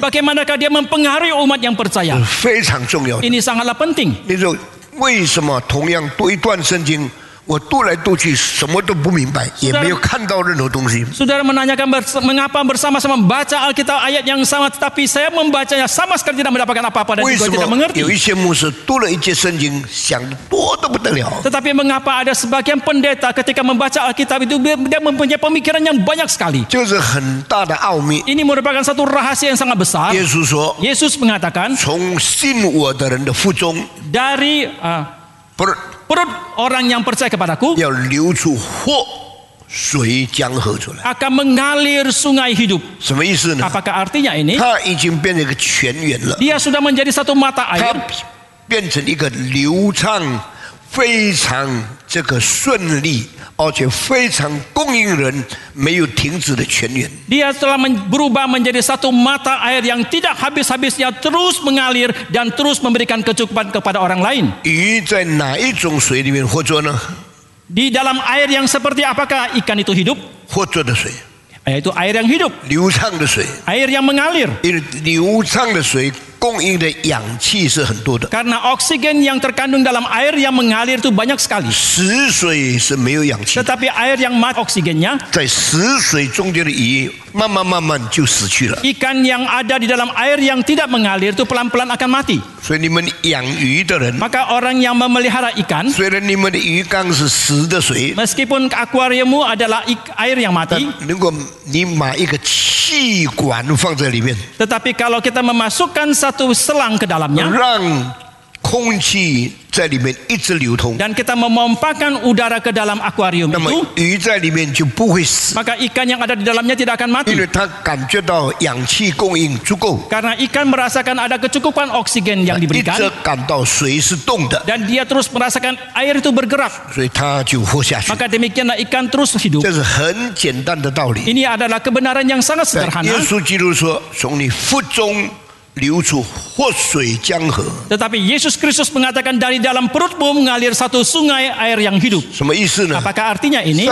Bagaimanakah dia mem mempengaruhi umat yang percaya 非常重要的。 ini sangatlah penting 你说为什么同样读一段圣经， 我渡来渡去什么都不明白，也没有看到任何东西。 Saudara menanyakan bers- mengapa bersama-sama membaca Alkitab ayat yang sama tetapi saya membacanya sama sekali tidak mendapatkan apa-apa dan 为 juga 什 tidak 么 mengerti. 有一些牧师读了一节圣经，想的多得不得了？ Tetapi mengapa ada sebagian pendeta ketika membaca Alkitab itu dia dia mempunyai pemikiran yang banyak sekali. 这是很大的奥秘。 Ini merupakan satu rahasia yang sangat besar. 耶稣说 Yesus mengatakan 从信我的人的腹中， dari uh, 不是 perut orang yang percaya kepadaku 要流出活水江河出来。 akan mengalir sungai hidup. 什么意思呢？ Apakah artinya ini? 它已经变成一个泉源了， Dia sudah menjadi satu mata 它 air 变成一个流畅、 非常这个顺利，而且非常供应人没有停止的泉源。 Dia telah men- berubah menjadi satu mata air yang tidak habis-habisnya terus mengalir dan terus memberikan kecukupan kepada orang lain. 鱼在哪一种水里面活着呢？ Di dalam air yang seperti apakah ikan itu hidup? 活着的水， Yaitu air yang hidup, 流畅的水。 air yang mengalir. 因为流畅的水 供应的氧气是很多的， Karena oksigen yang terkandung dalam air yang mengalir itu banyak sekali. 死水是没有氧气的， Tetapi air yang mati oksigennya, 在死水中间的鱼慢慢慢慢就死去了。 ikan yang ada di dalam air yang tidak mengalir itu pelan-pelan akan mati. 所以你们养鱼的人， Maka orang yang memelihara ikan, 虽然你们的鱼缸是死的水， meskipun akuariummu adalah ik- air yang 但 mati, 如果你买一个 气管放在里面， tetapi kalau kita memasukkan satu selang ke dalamnya 让 空气在里面一直流通， dan kita memompakan udara ke dalam akuarium 那么 itu, 鱼在里面就不会死， maka ikan yang ada di dalamnya tidak akan 因 mati. 为它感觉到氧气供应足够， Karena ikan merasakan ada kecukupan oksigen yang 一 diberikan 直感到水是动的， dan dia terus merasakan air itu bergerak. 所以它就活下去。 Maka demikianlah ikan terus hidup. 这是很简单的道理。 Ini adalah kebenaran yang sangat 但 sederhana. 耶稣基督说：“从你腹中流出活水江河。 Tetapi Yesus Kristus mengatakan dari dalam perutmu mengalir satu sungai air yang hidup. Apakah artinya ini?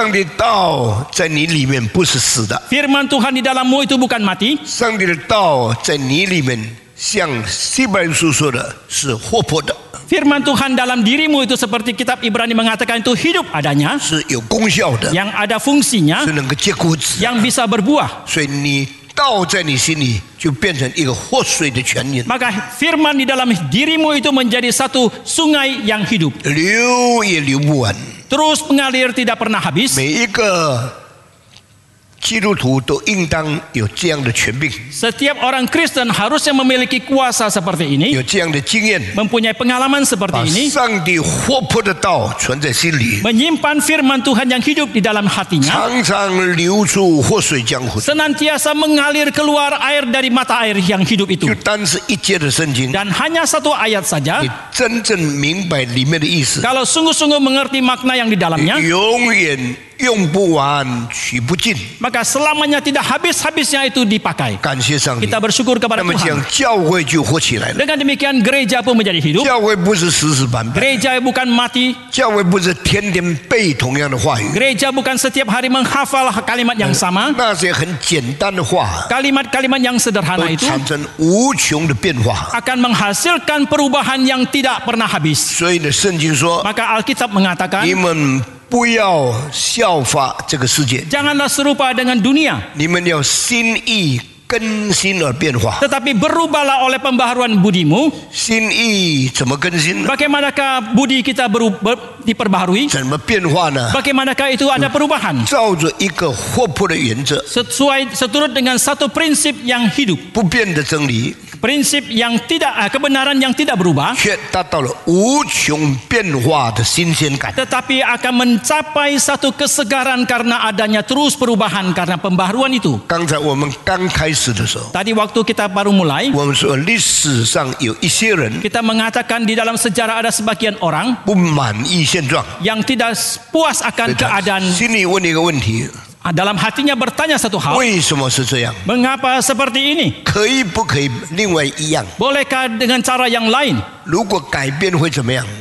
Firman Tuhan di dalammu itu bukan mati. Firman Tuhan dalam dirimu itu seperti kitab Ibrani mengatakan itu hidup adanya. Yang ada fungsinya. Yang bisa berbuah. 所以你道在你心里就变成一个活水的泉源， Maka firman di dalam dirimu itu menjadi satu sungai yang hidup. 流也流不完。 Terus mengalir tidak pernah habis. 每一个 基督徒都应当有这样的权柄， Setiap orang Kristen harusnya memiliki kuasa seperti ini, 有这样的经验。 mempunyai pengalaman 把 seperti ini, 上帝活泼的道存在心里， menyimpan firman Tuhan yang hidup di dalam hatinya, 常常流出活水江湖。 senantiasa mengalir keluar air dari mata air yang hidup itu. 就单是一节的圣经， Dan hanya satu ayat saja, 你真正明白里面的意思， kalau sungguh-sungguh mengerti makna yang di dalamnya, 永远 用不完，取不尽。 maka selamanya tidak habis-habisnya itu dipakai. 感谢上帝 Kita。bersyukur 那 kepada 么讲 Tuhan.，教会就活起来了。 Dengan demikian gereja pun menjadi hidup. 教会不是死死板板， Gereja bukan mati. 教会不是天天背同样的话语， Gereja bukan setiap hari menghafal kalimat yang sama. 那些很简单的话， Kalimat-kalimat yang 都 sederhana itu 产生无穷的变化。 akan menghasilkan perubahan yang tidak pernah habis. 所以呢，圣经说， Maka Alkitab mengatakan, 你们 不要效法这个世界， janganlah serupa dengan dunia, 你们要心意 更新而变化。 tetapi berubahlah oleh pembaharuan budimu. 心意怎么更新呢？ Bagaimanakah budi kita beru- ber- diperbaharui? 怎么变化呢？ Bagaimanakah itu ada perubahan? 照着一个活泼的原则， Sesuai seturut dengan satu prinsip yang hidup, 不变的真理， prinsip yang tidak ah, kebenaran yang tidak berubah, 却达到了无穷变化的新鲜感。 tetapi akan mencapai satu kesegaran karena adanya terus perubahan karena pembaharuan itu. 刚才我们刚开始 的时候， Tadi waktu kita baru mulai, 我们说历史上有一些人 kita mengatakan di dalam sejarah ada sebagian orang 不满意现状， yang tidak puas akan 所以他 keadaan 心里问一个问题： ah, dalam hatinya bertanya satu hal. Mengapa seperti ini? Bolehkah dengan cara yang lain?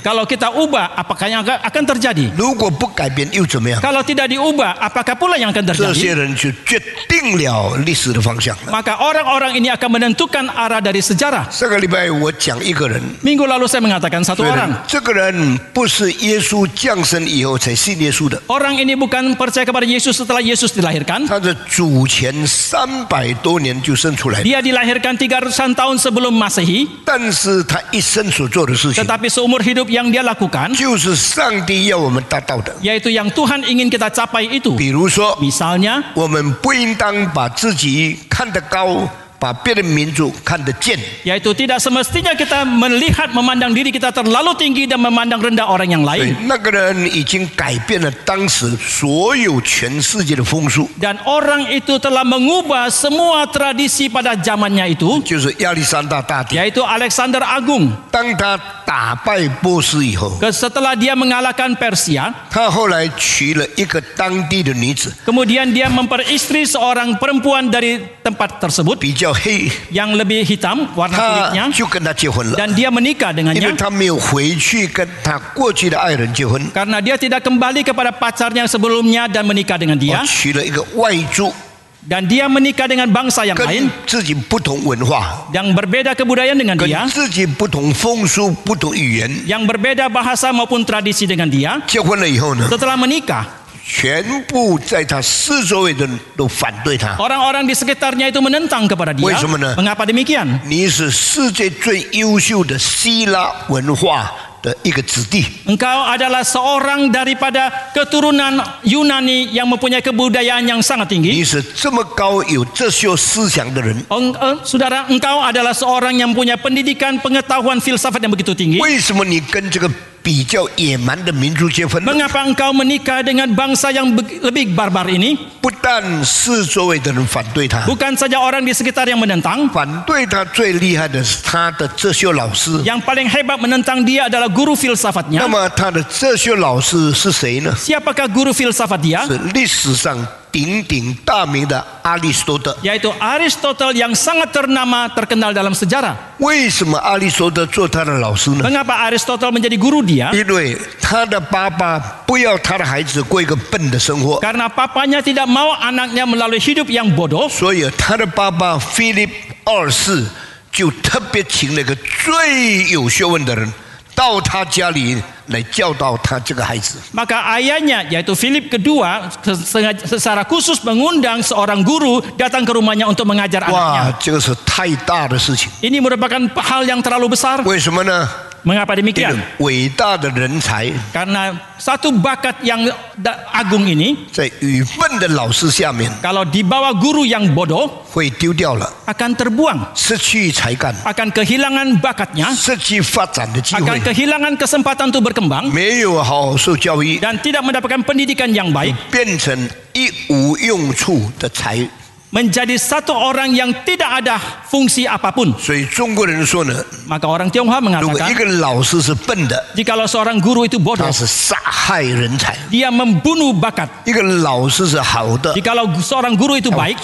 Kalau kita ubah, apakah yang akan terjadi? Kalau tidak diubah, apakah pula yang akan terjadi? Maka orang-orang ini akan menentukan arah dari sejarah. Minggu lalu saya mengatakan satu orang. Orang ini bukan percaya kepada Yesus setelah Yesus dilahirkan. 他的祖前三百多年就生出来， Dia dilahirkan 300-an tahun sebelum Masehi. 但是他一生所做的事情， Tetapi seumur hidup yang dia lakukan, 就是上帝要我们达到的。 yaitu yang Tuhan ingin kita capai itu. 比如说， Misalnya, 我们不应当把自己看得高，把别的民族看得贱。 Kan yaitu tidak semestinya kita melihat memandang diri kita terlalu tinggi dan memandang rendah orang yang lain. Dan orang itu telah mengubah semua tradisi pada zamannya itu. Yaitu Alexander Agung. Setelah dia mengalahkan Persia, kemudian dia memperistri seorang perempuan dari tempat tersebut yang lebih hitam warna kulitnya dan dia menikah dengannya. Karena dia tidak kembali kepada pacarnya sebelumnya dan menikah dengan dia. Dan dia menikah dengan bangsa yang lain. Yang berbeda kebudayaan dengan dia. Yang berbeda bahasa maupun tradisi dengan dia. Setelah menikah 全部在他四周围的人都反对他。 orang-orang di sekitarnya itu menentang kepada dia 为什么呢？ mengapa demikian 你是世界最优秀的希腊文化的一个子弟， engkau adalah seorang daripada keturunan Yunani yang mempunyai kebudayaan yang sangat tinggi 你是这么高有哲学思想的人， Eng- eh, saudara engkau adalah seorang yang punya pendidikan pengetahuan filsafat yang begitu tinggi 为什么你跟这个 比较野蛮的民族结婚呢？ mengapa engkau menikah dengan bangsa yang be- lebih barbar ini 不但四周围的人反对他， bukan saja orang di sekitar yang menentang 反对他最厉害的是他的哲学老师。 yang paling hebat menentang dia adalah guru 那 filsafatnya 么他的哲学老师是谁呢？ siapakah guru filsafat dia 是历史上 鼎鼎大名的阿里士多德。 yaitu Aristotle yang sangat ternama terkenal dalam sejarah 为什么阿里士多德做他的老师呢？ mengapa Aristotle menjadi guru dia 因为他的爸爸不要他的孩子过一个笨的生活， karena papanya tidak mau anaknya melalui hidup yang bodoh 所以他的爸爸菲利二世就特别请了一个最有学问的人 到他家里来教导他这个孩子。 Maka ayahnya yaitu Philip kedua sengaja- secara khusus mengundang seorang guru datang ke rumahnya untuk mengajar 哇 anaknya.，这个是太大的事情。 Ini merupakan hal yang terlalu besar. 为什么呢？ Mengapa 这个 demikian? 伟大的人才 Karena satu bakat yang da- agung ini 在愚笨的老师下面 kalau di bawah guru yang bodoh 会丢掉了， akan terbuang, 失去才干， akan kehilangan bakatnya, 失去发展的机 akan 会， kehilangan kesempatan untuk berkembang 没有好好受教育， dan tidak mendapatkan pendidikan yang baik 变成一无用处的才。 menjadi satu orang yang tidak ada fungsi apa pun. Maka orang Tionghoa mengatakan, jika seorang guru itu bodoh, dia membunuh bakat. Jika seorang guru itu baik,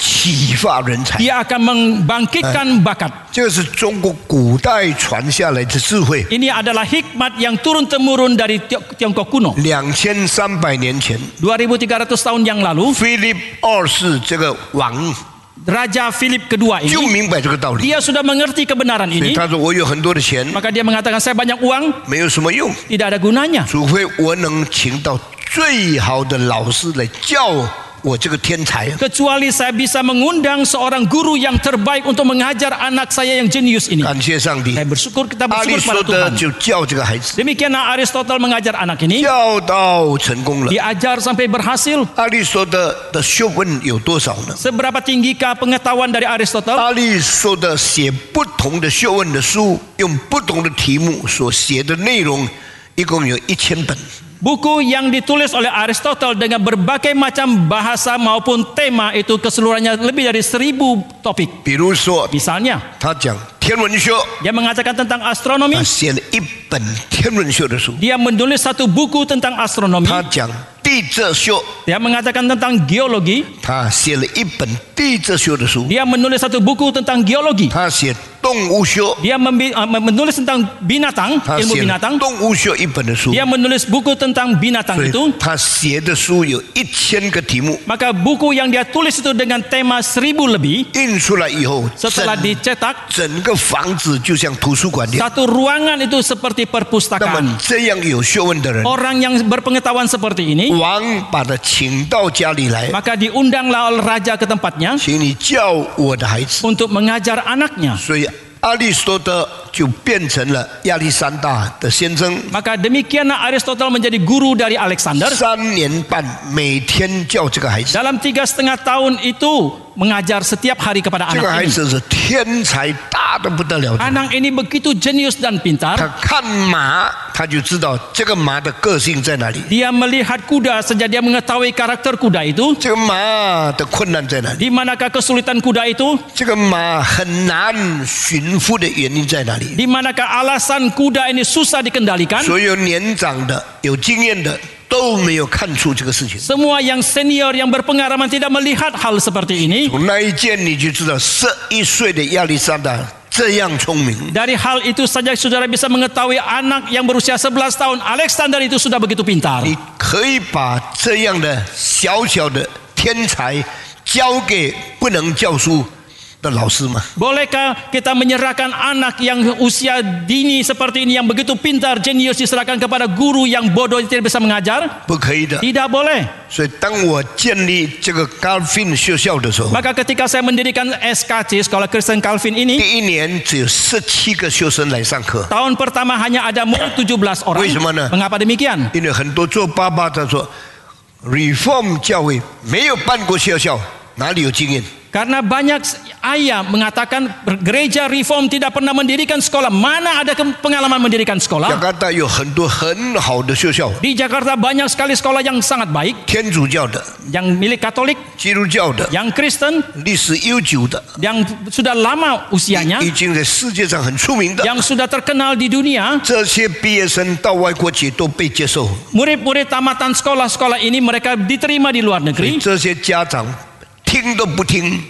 dia akan membangkitkan bakat. 这个是中国古代传下来的智慧。 Ini adalah hikmat yang turun temurun dari Tiong- Tiongkok kuno. 两千三百年前， 2300 tahun yang lalu, 菲利二世这个王 Raja Philip kedua 就 ini 明白这个道理， dia sudah mengerti kebenaran 所以 ini, 他说：“我有很多的钱， maka dia mengatakan saya banyak uang 没有什么用， tidak ada gunanya 除非我能请到最好的老师来教 我这个天才。 kecuali saya bisa mengundang seorang guru yang terbaik untuk mengajar anak saya yang jenius ini. 感谢上帝， Saya bersyukur kita 阿里 bersyukur 说 kepada 的 Tuhan. 就教这个孩子， Demikianlah Aristotle mengajar anak ini, 教到成功了。 diajar sampai berhasil. 阿里说的的学问有多少呢？ Seberapa tinggikah pengetahuan dari Aristotle? 阿里说的写不同的学问的书，用不同的题目所写的内容，一共有一千本。 Buku yang ditulis oleh Aristotle dengan berbagai macam bahasa maupun tema itu keseluruhannya lebih dari seribu topik. Misalnya, dia mengatakan tentang astronomi. Dia menulis satu buku tentang astronomi. Dia mengatakan tentang geologi. Dia menulis satu buku tentang geologi. Dia ah, menulis tentang binatang, ilmu binatang. Dia menulis buku tentang tentang binatang itu. Maka buku yang dia tulis itu dengan tema seribu lebih. Setelah dicetak. Satu ruangan itu seperti perpustakaan. Orang yang berpengetahuan seperti ini. Maka diundanglah oleh raja ke tempatnya. Untuk mengajar anaknya. 所以阿里斯多德就变成了亚历山大的先生。 Maka demikianlah Aristotle menjadi guru dari Alexander. 三年半每天教这个孩子， Dalam tiga setengah tahun itu mengajar setiap hari kepada 这个 anak 孩 ini. 子是天才，大的不得了的。 Anak ini begitu jenius dan 他 pintar. 看马，他就知道这个马的个性在哪里， Dia melihat kuda sejak dia mengetahui karakter kuda itu. 这个马的困难在哪里， Di manakah kesulitan kuda itu? 这个马很难驯服的原因在哪里。 Di manakah alasan kuda ini susah dikendalikan? 所有年长的、有经验的 都没有看出这个事情。 Semua yang senior yang berpengalaman tidak melihat hal seperti ini. 从那一件你就知道，十一岁的亚历山大这样聪明。 Dari hal itu saja saudara bisa mengetahui anak yang berusia 11 tahun Alexander itu sudah begitu pintar. 你可以把这样 的小小的天才交给不能教书的老师吗？ Bolehkah kita menyerahkan anak yang usia dini seperti ini yang begitu pintar, jenius diserahkan kepada guru yang bodoh tidak bisa mengajar? 不可以的。 Tidak boleh. 所以当我建立这个 Calvin 学校的时候， Maka ketika saya mendirikan SKC Sekolah Kristen Calvin ini, 第一年只有十七个学生来上课， tahun pertama hanya ada murid 17 orang. 为什么呢？ Mengapa demikian? 因为很多做爸爸的说，Reform 教会没有办过学校，哪里有经验？ karena banyak ayah mengatakan gereja reform tidak pernah mendirikan sekolah. Mana ada pengalaman mendirikan sekolah? Di Jakarta banyak sekali sekolah yang sangat baik. Yang milik Katolik. Yang Kristen. Yang sudah lama usianya. Yang sudah terkenal di dunia. Murid-murid tamatan sekolah-sekolah ini mereka diterima di luar negeri. 这些家长听都不听，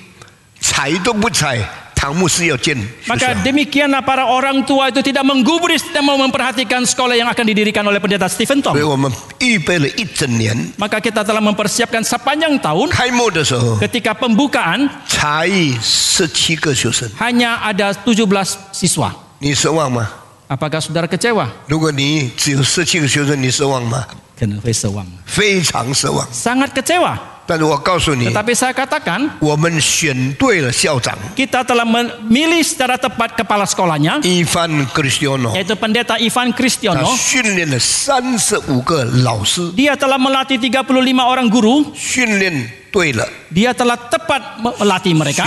睬都不睬，唐牧师要建学 Maka 校。 demikianlah para orang tua itu tidak menggubris, tidak mau memperhatikan sekolah yang akan didirikan oleh pendeta Stephen 所以 Tom. 我们预备了一整年， Maka kita telah mempersiapkan sepanjang tahun 开幕的时候 ketika pembukaan 才十七个学生， hanya ada 17 siswa. 你失望吗？ Apakah saudara kecewa? 如果你只有十七个学生，你失望吗？ Kena sewang. 非常失望。 Sangat kecewa. 但是我告诉你， Tetapi saya katakan 我们选对了校长 kita telah memilih secara tepat kepala sekolahnya 伊凡 Cristiano， yaitu pendeta Ivan 他 Kristiono. 训练了三十五个老师， Dia telah melatih 35 orang guru. 训练对了， dia telah tepat melatih mereka.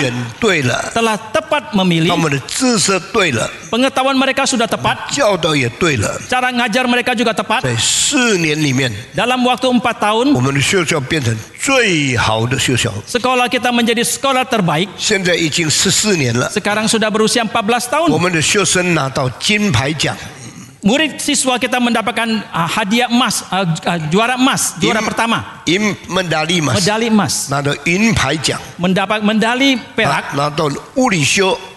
Telah tepat memilih. Pengetahuan mereka sudah tepat. Cara ngajar mereka juga tepat. Dalam waktu empat tahun. Sekolah kita menjadi sekolah terbaik. Sekarang sudah berusia 14 tahun murid siswa kita mendapatkan ah, hadiah emas, ah, ah, juara emas, juara im, pertama. Im medali emas. Medali emas. Nado in pai Mendapat medali perak. Nado uli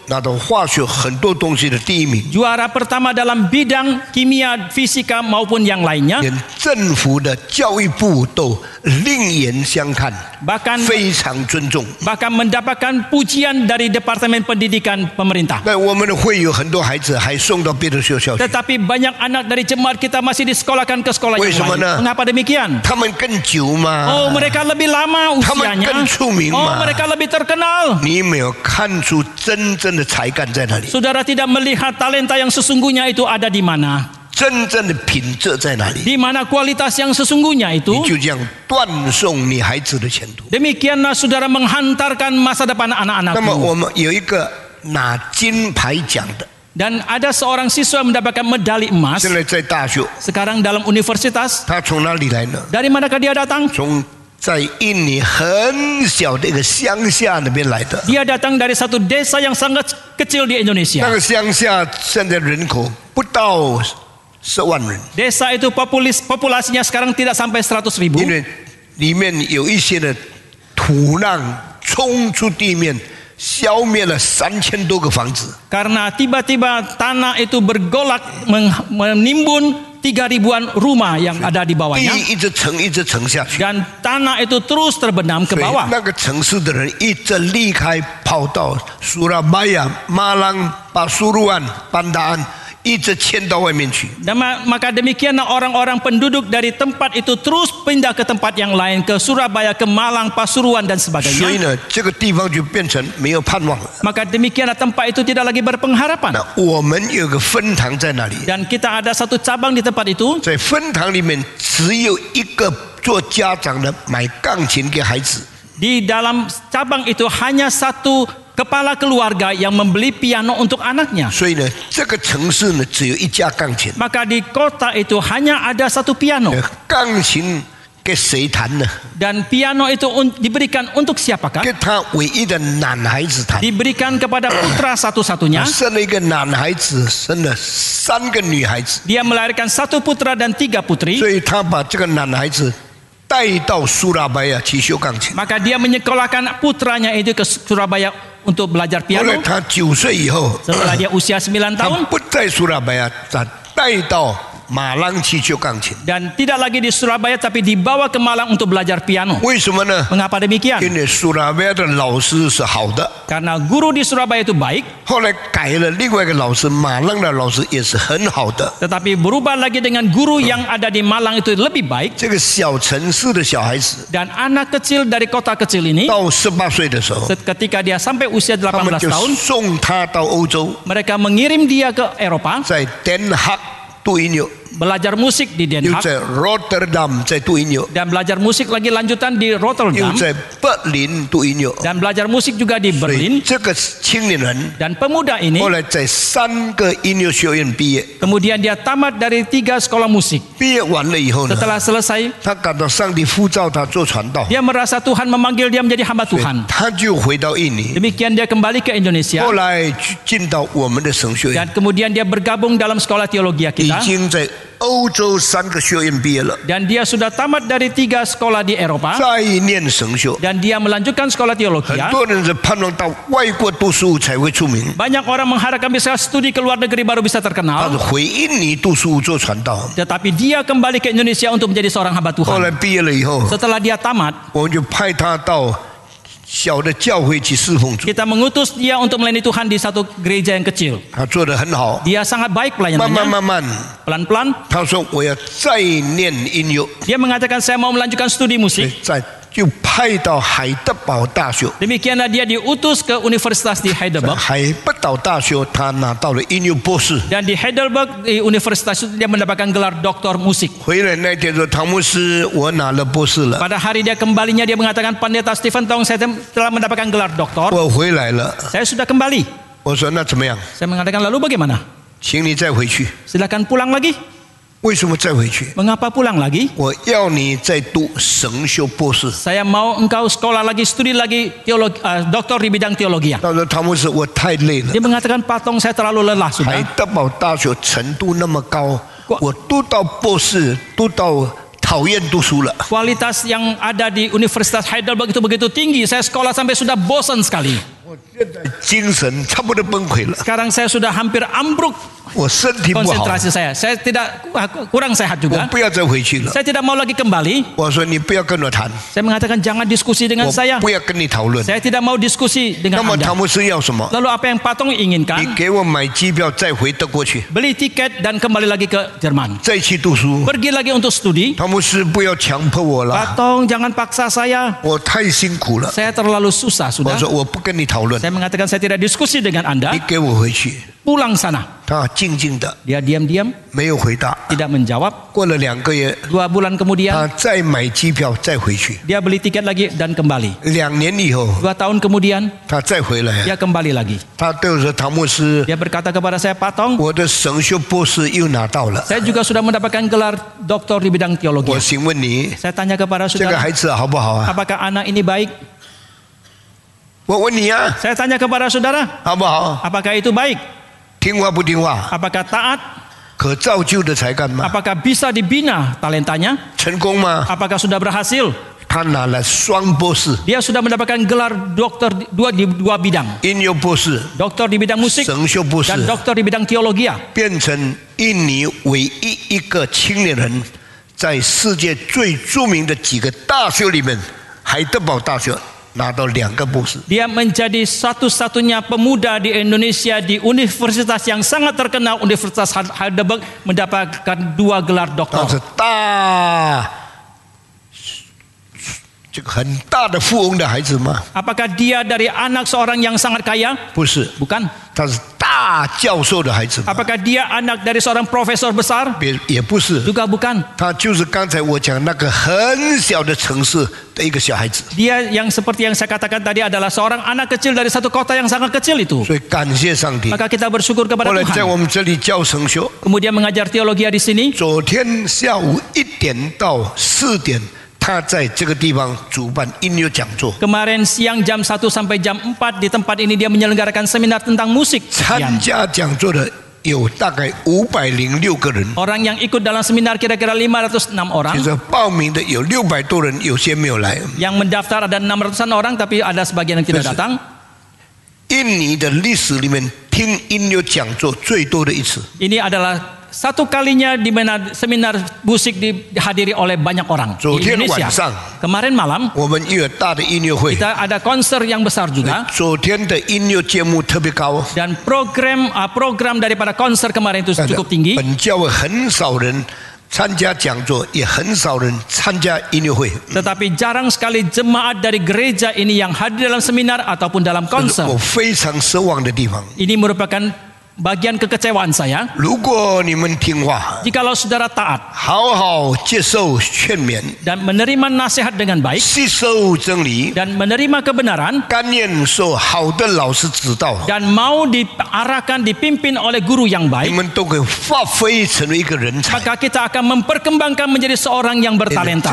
理学，拿到化学很多东西的第一名， juara pertama dalam bidang kimia, fisika maupun yang lainnya. 连政府的教育部都另眼相看， Bahkan 非常尊重。 bahkan mendapatkan pujian dari Departemen Pendidikan pemerintah. 那我们的会有很多孩子还送到别的学校去， Tetapi banyak anak dari jemaat kita masih disekolahkan ke sekolah yang Wisma lain. na. Mengapa demikian? 他们更久嘛。 Oh, mereka lebih lama Kamu usianya. kan cumi, Oh, Ma. mereka lebih terkenal. 你没有看出真正 的才干在哪里， Saudara tidak melihat talenta yang sesungguhnya itu ada di mana? 真正的品质在哪里？ Di mana kualitas yang sesungguhnya 你 itu? 就这样断送你孩子的前途。 Demikianlah saudara menghantarkan masa depan 那么 anak-anakmu. 我们有一个拿金牌奖的， Dan ada seorang siswa yang mendapatkan medali emas 现在在大学， sekarang dalam universitas. 他从哪里来呢？ Dari manakah dia datang? 从 在印尼很小的一个乡下那边来的， Dia datang dari satu desa yang sangat kecil di 那 Indonesia. 个乡下现在人口不到十万人， Desa itu populis, populasinya sekarang tidak sampai 100 ribu. 因为里面有一些的土浪冲出地面，消灭了三千多个房子。 Karena tiba-tiba tanah itu bergolak meng- menimbun tiga ribuan rumah yang ada di bawahnya. Dan tanah itu terus terbenam ke bawah. Surabaya, Malang, Pasuruan, Pandaan, 的人一直离开，跑到苏拉巴亚、马朗、巴苏鲁安、班达安，一直迁到外面去。 Dan ma- maka demikianlah orang-orang penduduk dari tempat itu terus pindah ke tempat yang lain ke Surabaya, ke Malang, Pasuruan dan 所以 sebagainya. 呢，这个地方就变成没有盼望了。 Maka demikianlah tempat itu tidak lagi berpengharapan. 那我们有个分堂在那里， Dan kita ada satu cabang di tempat itu 在分堂里面只有一个做家长的买钢琴给孩子， Di dalam cabang itu hanya satu kepala keluarga yang membeli piano untuk anaknya. Maka di kota itu hanya ada satu piano. Dan piano itu diberikan untuk siapakah? Diberikan kepada putra satu-satunya. Dia melahirkan satu putra dan tiga putri. Surabaya Maka dia menyekolahkan putranya itu ke Surabaya untuk belajar piano. Setelah dia usia sembilan tahun, Surabaya Malang cicu kangcin. Dan tidak lagi di Surabaya tapi dibawa ke Malang untuk belajar piano. Mengapa demikian? Karena guru di Surabaya itu baik. Tetapi berubah lagi dengan guru yang ada di Malang itu lebih baik. Dan anak kecil dari kota kecil ini ketika dia sampai usia 18 tahun mereka mengirim dia ke Eropa. Saya Den Haag 读音乐， belajar musik di Den Haag. Say, Rotterdam say tu inyo. Dan belajar musik lagi lanjutan di Rotterdam. Utrecht, Berlin tu inyo. Dan belajar musik juga di Berlin. Dan pemuda ini Say, san ke inyo in. Kemudian dia tamat dari tiga sekolah musik. Setelah selesai, dia merasa Tuhan memanggil dia menjadi hamba Tuhan. Demikian dia kembali ke Indonesia. Dan kemudian dia bergabung dalam sekolah teologi kita. Dan dia sudah tamat dari tiga sekolah di Eropa. Dan dia melanjutkan sekolah teologi. Ya. Banyak orang mengharapkan bisa studi ke luar negeri baru bisa terkenal. Tetapi dia kembali ke Indonesia untuk menjadi seorang hamba Tuhan. Setelah dia tamat, kita mengutus dia untuk melayani Tuhan di satu gereja yang kecil. Dia sangat baik pelayanannya. Pelan-pelan. Dia mengatakan saya mau melanjutkan studi musik. Eh, 就派到海德堡大学。 demikianlah dia diutus ke universitas di 在 Heidelberg 海德堡大学，他拿到了音乐博士。 dan di Heidelberg di universitas itu dia mendapatkan gelar doktor musik 回来那天说：“唐牧师，我拿了博士了， pada hari dia kembalinya dia mengatakan pendeta Stephen Tong saya telah mendapatkan gelar doktor 我回来了。 saya sudah kembali ”我说：“那怎么样？ saya mengatakan lalu bagaimana 请你再回去。 silakan pulang lagi 为什么再回去？ mengapa pulang lagi 我要你再读神修博士。 saya mau engkau sekolah lagi studi lagi teologi ah, doktor di bidang teologi ya 他说：“唐牧师，我太累了。 dia mengatakan patong saya terlalu lelah 海 sudah 德堡大学程度那么高，我我读到博士，读到讨厌读书了。 kualitas yang ada di Universitas Heidelberg itu begitu tinggi saya sekolah sampai sudah bosan sekali 精神差不多崩溃了， sekarang saya sudah hampir ambruk 我身体不好， konsentrasi saya saya tidak ah, kurang sehat 我 juga 不要再回去了。 saya tidak mau lagi kembali 我说你不要跟我谈， saya mengatakan jangan diskusi dengan 我 saya 不要跟你讨论。 saya tidak mau diskusi 那 dengan 么 anda 唐牧师要什么？ lalu apa yang Patong 你 inginkan 给我买机票再回德国去， beli tiket dan kembali lagi ke Jerman 再去读书。 pergi lagi untuk studi 唐牧师不要强迫我了， Patong jangan paksa saya 我太辛苦了。 saya terlalu susah 我 sudah 说我不跟你讨论， Saya mengatakan saya tidak diskusi dengan Anda. Pulang sana. Dia diam-diam. Tidak menjawab. Dua bulan kemudian. Dia beli tiket lagi dan kembali. Dua tahun kemudian. Dia kembali lagi. Dia berkata kepada saya, Pak Tong. Saya juga sudah mendapatkan gelar doktor di bidang teologi. Saya tanya kepada saudara. Apakah anak ini baik? 我问你啊， Saya tanya kepada saudara, 好不好？ apakah itu baik? 听话不听话？ Apakah taat? 可造就的才干吗？ Apakah bisa dibina talentanya? 成功吗？ Apakah sudah berhasil? 他拿了双博士， Dia sudah mendapatkan gelar dokter di- dua di dua bidang, 音乐博士、 dokter di bidang musik 神学博士 dan，dokter di bidang teologi. 变成印尼唯一一个青年人，在世界最着名的几个大学里面，海德堡大学拿到两个博士。 Dia menjadi satu-satunya pemuda di Indonesia di universitas yang sangat terkenal Universitas Heidelberg mendapatkan dua gelar 他 doktor. Apakah dia dari anak seorang yang sangat kaya? 不是， Bukan. 他是大教授的孩子吗？ Apakah dia anak dari seorang profesor besar? 也也不是， Juga bukan. 他就是刚才我讲那个很小的城市的一个小孩子。 Dia yang seperti yang saya katakan tadi adalah seorang anak kecil dari satu kota yang sangat kecil itu. 所以感谢上帝。 Maka kita bersyukur kepada 后来在 Tuhan. 我们这里教神学， Kemudian mengajar teologi di sini. 昨天下午一点到四点， 他在这个地方主办音乐讲座， Kemarin siang jam 1 sampai jam 4 di tempat ini dia menyelenggarakan seminar tentang musik. 参 Sekian. 加讲座的有大概五百零六个人， Orang yang ikut dalam seminar kira-kira 506 orang. 其实报名的有六百多人，有些没有来。 Yang mendaftar ada 600-an orang tapi ada sebagian yang tidak Betul. datang. 印尼的历史里面听音乐讲座最多的一次， Ini adalah satu kalinya di mana seminar musik di- dihadiri oleh banyak orang di 昨天 Indonesia. 晚上 Kemarin malam 我们也有大的音乐会， kita ada konser yang besar juga 昨天的音乐节目特别高， dan program uh, program daripada konser kemarin itu 但是 cukup tinggi. 本教会很少人参加讲座，也很少人参加音乐会。 Tetapi jarang sekali jemaat dari gereja ini yang hadir dalam seminar ataupun dalam 这是 konser. 我非常失望的地方。 Ini merupakan bagian kekecewaan saya. Jikalau saudara taat dan menerima nasihat dengan baik dan menerima kebenaran dan mau diarahkan dipimpin oleh guru yang baik maka kita akan memperkembangkan menjadi seorang yang bertalenta.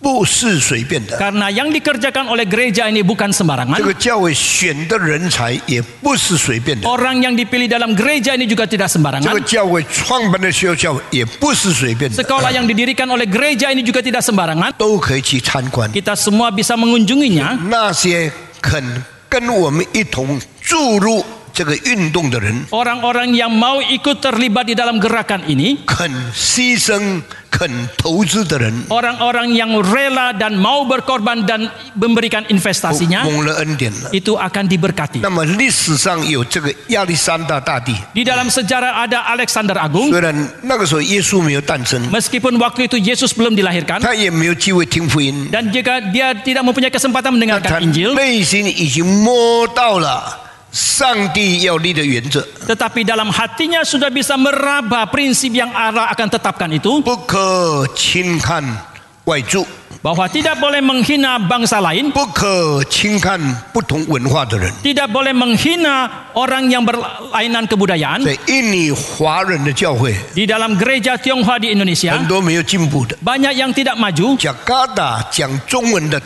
不是随便的， karena yang dikerjakan oleh gereja ini bukan 这 sembarangan 个教会选的人才也不是随便的， orang yang dipilih dalam gereja ini juga tidak 这个 sembarangan 教会创办的学校也不是随便的， sekolah yang didirikan oleh gereja ini juga tidak sembarangan 都可以去参观。 kita semua bisa mengunjunginya 那些肯跟我们一同注入 这个运动的人， orang-orang yang mau ikut terlibat di dalam gerakan ini 肯牺牲、肯投资的人， orang-orang yang rela dan mau berkorban dan memberikan investasinya 蒙了恩典了。 itu akan diberkati 那么历史上有这个亚历山大大帝， di dalam sejarah ada Alexander Agung 虽然那个时候耶稣没有诞生， meskipun waktu itu Yesus belum dilahirkan 他也没有机会听福音， dan jika dia tidak mempunyai kesempatan 他 mendengarkan Injil 内心已经摸到了上帝要立的原则， tetapi dalam hatinya sudah bisa meraba prinsip yang Allah akan tetapkan itu 不可轻看外族， bahwa tidak boleh menghina bangsa lain 不可轻看不同文化的人。 tidak boleh menghina orang yang berlainan kebudayaan 在印尼华人的教会， di dalam gereja Tionghoa di Indonesia 很多没有进步的。 banyak yang tidak maju 加嘎达讲中文的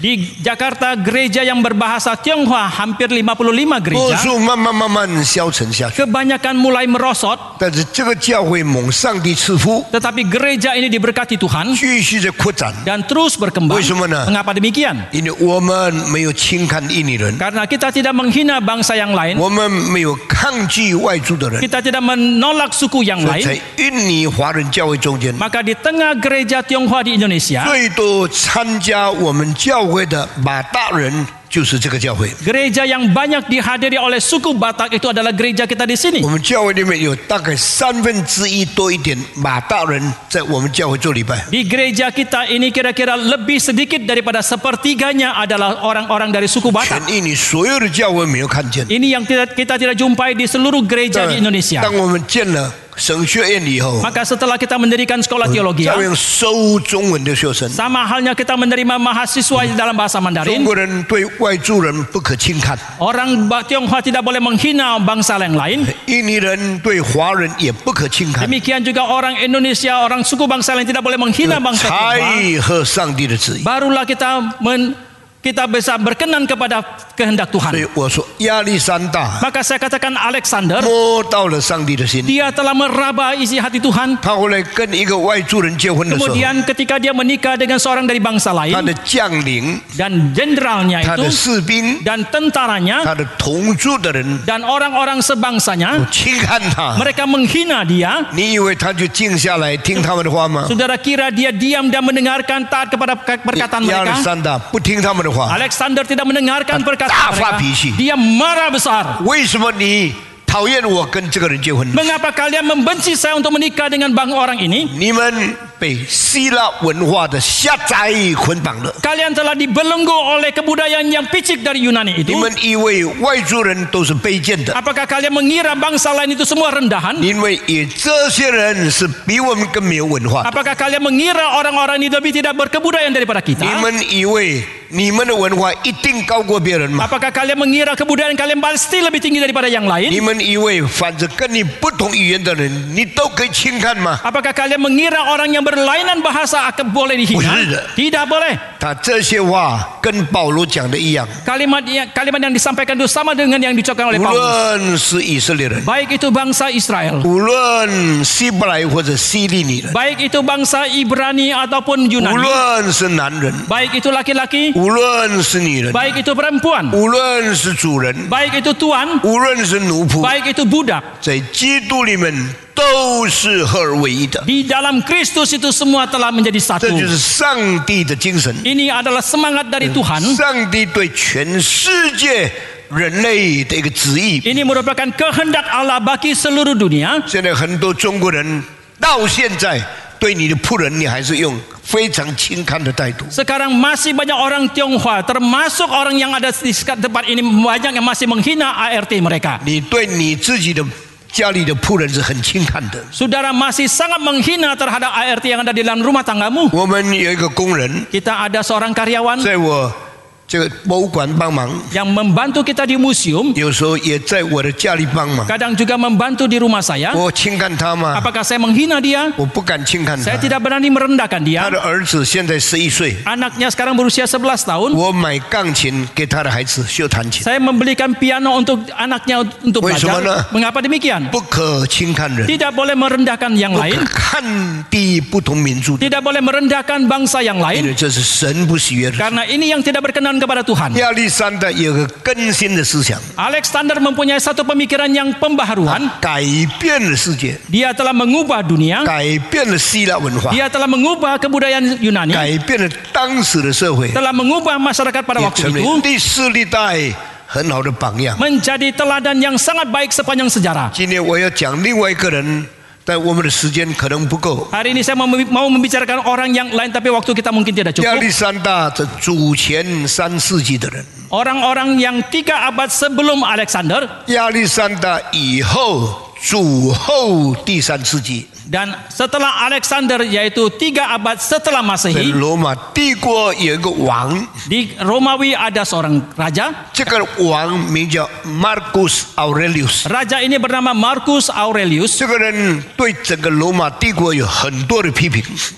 di Jakarta gereja yang berbahasa Tionghoa hampir 55 gereja. Kebanyakan mulai merosot. Tetapi gereja ini diberkati Tuhan dan terus berkembang. Mengapa demikian? Karena kita tidak menghina bangsa yang lain. Kita tidak menolak suku yang lain. Maka di tengah gereja Tionghoa di Indonesia 最多参加我们教会的马大人 就是这个教会。 Gereja yang banyak dihadiri oleh suku Batak itu adalah gereja kita di sini. 我们教会里面有大概三分之一多一点马大人在我们教会做礼拜。 Di gereja kita ini kira-kira lebih sedikit daripada sepertiganya adalah orang-orang dari suku 全 Batak. 印尼所有的教会没有看见。 Ini yang kita, kita tidak jumpai di seluruh gereja di Indonesia. Maka setelah kita mendirikan sekolah teologi, sama halnya kita menerima mahasiswa dalam bahasa Mandarin. Orang Tionghoa tidak boleh menghina bangsa yang lain. Demikian juga orang Indonesia, orang suku bangsa lain tidak boleh menghina bangsa lain. Barulah kita men kita bisa berkenan kepada kehendak Tuhan. Maka saya katakan Alexander dia telah meraba isi hati Tuhan. Kemudian ketika dia menikah dengan seorang dari bangsa lain dan jenderalnya itu dan tentaranya dan orang-orang sebangsanya mereka menghina dia. Saudara kira dia diam dan mendengarkan taat kepada perkataan mereka? 山大不听他们的话， Alexander tidak mendengarkan perkataan Dafa mereka. bisi. Dia marah besar. 为什么你讨厌我跟这个人结婚？ Mengapa kalian membenci saya untuk menikah dengan bang orang ini? 你们 被希腊文化的狭窄捆绑了。 Kalian telah dibelenggu oleh kebudayaan yang picik dari Yunani 你 itu. 们以为外族人都是卑贱的， Apakah kalian mengira bangsa lain itu semua rendahan? 因为也这些人是比我们更没有文化的。 Apakah kalian mengira orang-orang ini lebih tidak berkebudayaan daripada 你 kita? 们以为你们的文化一定高过别人吗？ Apakah kalian mengira kebudayaan kalian pasti lebih tinggi daripada yang 你 lain? 们以为反正跟你不同语言的人，你都可以轻看吗？ Apakah kalian mengira orang yang berlainan bahasa akan boleh dihina? Tidak. Tidak boleh. 他这些话跟保罗讲的一样， Kalimat yang kalimat yang disampaikan itu sama dengan yang diucapkan oleh 无 Paulus. 论是以色列人， Baik itu bangsa Israel, 无论希伯来或者希利尼人， baik itu bangsa Ibrani ataupun 无 Yunani, 论是男人， baik itu laki-laki, 无论是女人， baik itu perempuan, 无论是主人， baik itu tuan, 无论是奴仆， baik itu budak. 在基督里面 都是合而为一的。 Di dalam Kristus itu semua telah menjadi 这 satu. 就是上帝的精神， Ini adalah semangat dari Tuhan. 上帝对全世界人类的一个旨意。 Ini merupakan kehendak Allah bagi seluruh dunia. 现在很多中国人到现在对你的仆人，你还是用非常轻看的态度。 Sekarang masih banyak orang Tionghoa, termasuk orang yang ada di sekat tempat ini banyak yang masih menghina ART mereka. 你对你自己的 Saudara masih sangat menghina terhadap ART yang ada di dalam rumah tanggamu. Kita ada seorang karyawan. 这个博物馆帮忙， yang membantu kita di museum, 有时候也在我的家里帮忙。 kadang juga membantu di rumah saya. 我轻看他吗？ Apakah saya menghina dia? 我不敢轻看他 Saya。tidak berani merendahkan 他 dia. 的儿子现在十一岁， Anaknya sekarang berusia 11 tahun. 我买钢琴给他的孩子修弹琴， Saya membelikan piano untuk anaknya untuk Wei, belajar. semana? Mengapa demikian? 不可轻看人， Tidak boleh merendahkan yang 不 lain. 可看低不同民族的， Tidak boleh merendahkan bangsa yang 因 lain. 为这是神不喜悦的。 Karena ini yang tidak berkenan kepada Tuhan. Alexander mempunyai satu pemikiran yang pembaharuan. Dia telah mengubah dunia. Dia telah mengubah kebudayaan Yunani. Telah mengubah masyarakat pada waktu itu. Menjadi teladan yang sangat baik sepanjang sejarah. 今天我要讲另外一个人，但我们的时间可能不够。 Hari ini saya mau mau membicarakan orang yang lain tapi waktu kita mungkin tidak 亚 cukup. 历山大这主前三世纪的人， Orang-orang yang tiga abad sebelum Alexander 亚历山大以后主后第三世纪， dan setelah Alexander yaitu tiga abad setelah Masehi Roma di Romawi ada seorang raja. Marcus Aurelius. Raja ini bernama Marcus Aurelius. Roma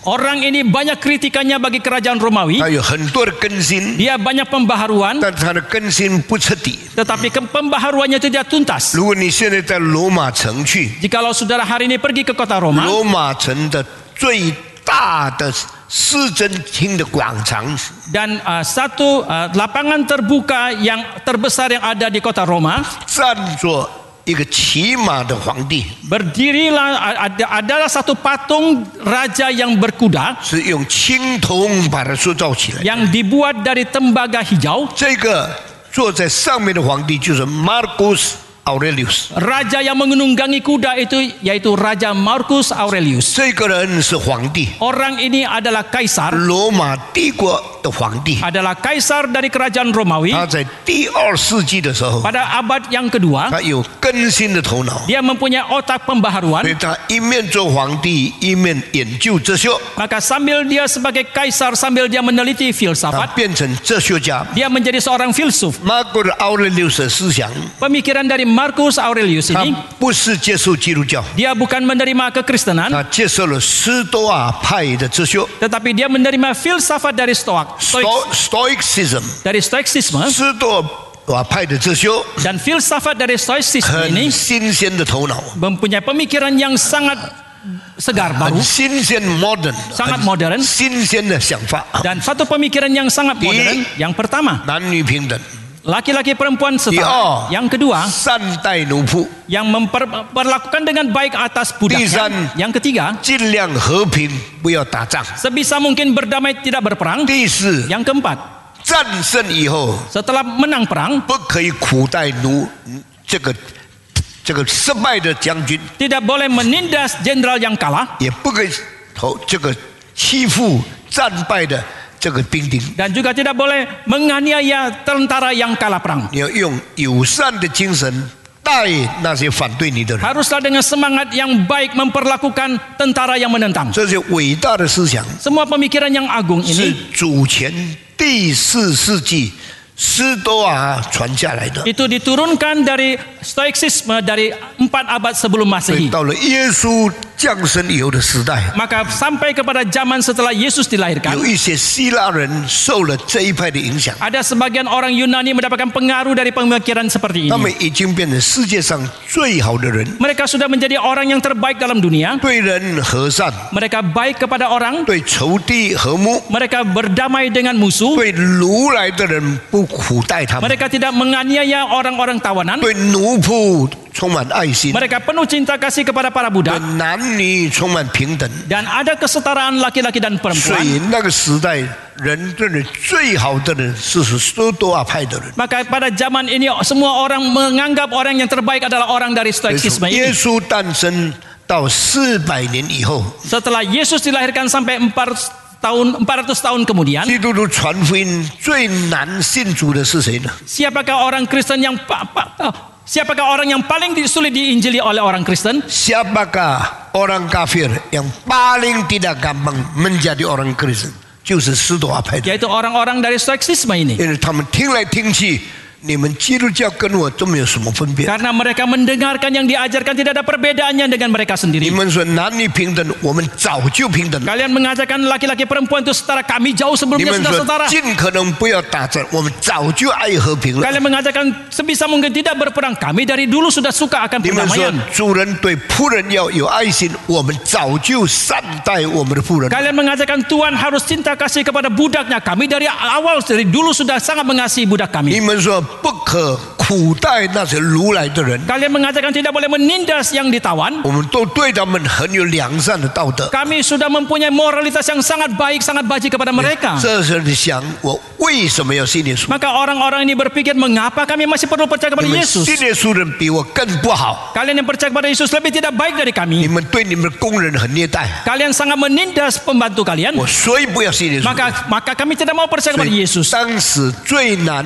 orang ini banyak kritikannya bagi kerajaan Romawi. Dia banyak pembaharuan. Tetapi pembaharuannya tidak tuntas. Jika saudara hari ini pergi ke kota Roma 罗马城的最大的市政厅的广场， dan uh, satu uh, lapangan terbuka yang terbesar yang ada di kota Roma 站着 一个骑马的皇帝， Berdirilah ada, adalah satu patung raja yang berkuda 是用青铜把它塑造起来。 yang dibuat dari tembaga hijau. 这个坐在上面的皇帝就是 Marcus Aurelius， Raja yang menunggangi kuda itu yaitu Raja Marcus Aurelius. 这个人是皇帝， Orang ini adalah kaisar, 罗马帝国的皇帝。 adalah kaisar dari kerajaan Romawi. 他在第二世纪的时候， Pada abad yang kedua, 他有更新的头脑， dia mempunyai otak pembaharuan. 所以他一面做皇帝，一面研究哲学， Maka sambil dia sebagai kaisar, sambil dia meneliti 他 filsafat, 变成哲学家。 dia menjadi seorang filsuf. Marcus Aurelius 的思想， Pemikiran dari Marcus Aurelius ini dia bukan menerima kekristenan tetapi dia menerima filsafat dari Stoak Stoicism dari stoicism dan filsafat dari Stoicism ini mempunyai pemikiran yang sangat segar baru, modern, sangat modern, dan satu pemikiran yang sangat modern. Yang pertama, laki-laki perempuan 第 setara. 二， Yang kedua, 善待奴仆， yang memperlakukan dengan baik atas budaknya. Tisan. Yang ketiga, 尽量和平，不要打仗。 sebisa mungkin berdamai tidak berperang. 第四， Yang keempat, 战胜以后 setelah menang perang 不可以苦待奴这个这个失败的将军， tidak boleh menindas jenderal yang kalah 也不可以投这个欺负战败的这个兵丁。 dan juga tidak boleh menganiaya tentara yang kalah perang. 你要用友善的精神待那些反对你的人， Haruslah dengan semangat yang baik memperlakukan tentara yang menentang. 这些伟大的思想 Semua pemikiran yang agung 是 ini 主前第四世纪斯多亚传下来的。 Itu diturunkan dari Stoicisme dari empat abad sebelum Masehi. Maka sampai kepada zaman setelah Yesus dilahirkan. Ada sebagian orang Yunani mendapatkan pengaruh dari pemikiran seperti ini. Mereka sudah menjadi orang yang terbaik dalam dunia. Mereka baik kepada orang. Mereka berdamai dengan musuh. 苦待他们， mereka tidak menganiaya orang-orang tawanan, 对奴仆充满爱心， mereka penuh cinta kasih kepada para 对 budak 男女充满平等。 dan ada kesetaraan laki-laki dan 所 perempuan. 以那个时代，人认为最好的人是斯多亚派的人。 Maka pada zaman ini semua orang menganggap orang yang terbaik adalah orang dari 所以 stoicisme 从耶 ini. 稣诞生到四百年以后， Setelah Yesus dilahirkan sampai 400 tahun 400 tahun kemudian, 基督徒传福音最难信主的是谁呢？ siapakah orang Kristen yang pa- pa- oh, siapakah orang yang paling sulit diinjili oleh orang Kristen? Siapakah orang kafir yang paling tidak gampang menjadi orang Kristen？就是斯多亚派的， Yaitu orang-orang dari stoicisme ini. 因为他们听来听去， 你们基督教跟我都没有什么分别。 Karena mereka mendengarkan yang diajarkan tidak ada perbedaannya dengan mereka 你 sendiri. 们说男女平等，我们早就平等了。 Kalian mengajarkan laki-laki perempuan itu setara, kami jauh 你 sebelumnya 们 sudah 说 setara. 尽可能不要打仗，我们早就爱和平了。 Kalian mengatakan sebisa mungkin tidak berperang. Kami dari dulu sudah suka akan 你们说 perdamaian. 主人对仆人要有爱心，我们早就善待我们的仆人。 Kalian mengatakan Tuhan harus cinta kasih kepada budaknya. Kami dari awal dari dulu sudah sangat mengasihi budak 你 kami. 们说 不可苦待那些如来的人， Kalian mengatakan tidak boleh menindas yang ditawan. 我们都对他们很有良善的道德。 Kami sudah mempunyai moralitas yang sangat baik, sangat baik kepada mereka. 这时候你想，我为什么要信耶稣？ Maka orang-orang ini berpikir mengapa kami masih perlu percaya kepada 你们 Yesus? 信耶稣的人比我更不好， Kalian yang percaya kepada Yesus lebih tidak baik dari 你 kami. 们对你们的工人很虐待， Kalian sangat menindas pembantu kalian. 我所以不要信耶稣。 Maka maka kami tidak mau percaya 所 kepada 以 Yesus. 当时最难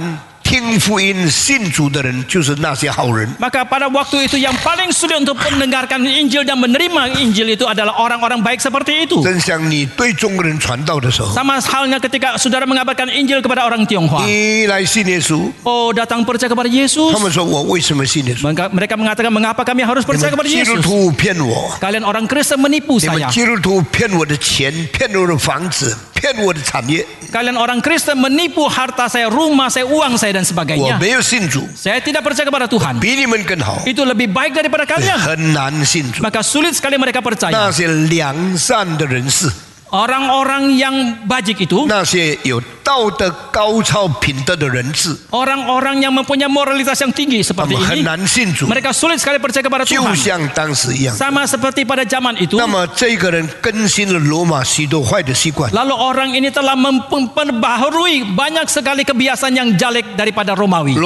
听福音、信主的人，就是那些好人。 Maka pada waktu itu yang paling sulit untuk mendengarkan Injil dan menerima Injil itu adalah orang-orang baik seperti itu. 真像你对中国人传道的时候， Sama halnya ketika saudara mengabarkan Injil kepada orang Tionghoa. 你来信耶稣， Oh datang percaya kepada Yesus. 他们说我为什么信耶稣？ Mereka mereka mengatakan mengapa kami harus 你 percaya 们 kepada 基督 Yesus? 徒骗我， Kalian orang Kristen menipu 你们 saya. 基督徒骗我的钱，骗我的房子，骗我的产业。 Kalian orang Kristen menipu harta saya, rumah saya, uang saya dan 我 sebagainya. Saya tidak percaya kepada Tuhan. Itu lebih baik daripada kalian. Maka sulit sekali mereka percaya. Orang-orang yang bajik itu Orang-orang yang mempunyai moralitas yang tinggi seperti ini Mereka sulit sekali percaya kepada Tuhan. Sama seperti pada zaman itu Lalu orang ini telah memperbaharui banyak sekali kebiasaan yang jelek daripada Romawi.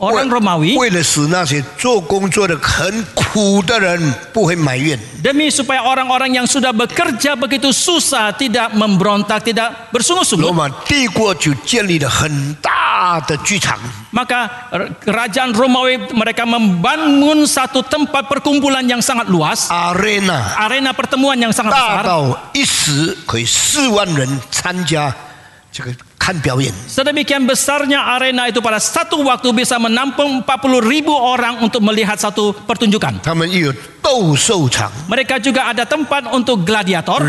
Orang Romawi 为了使那些做工作的很苦的人不会埋怨， demi supaya orang-orang yang sudah bekerja begitu susah tidak memberontak, tidak 罗 bersungut-sungut, 马帝国就建立了很大的剧场， maka eh, kerajaan Romawi mereka membangun satu tempat perkumpulan yang sangat luas, 阿瑞娜 arena pertemuan yang sangat 大 besar. 到一时可以四万人参加这个看表演。 Sedemikian besarnya arena itu pada satu waktu bisa menampung 40 ribu orang untuk melihat satu pertunjukan. Mereka juga ada tempat untuk gladiator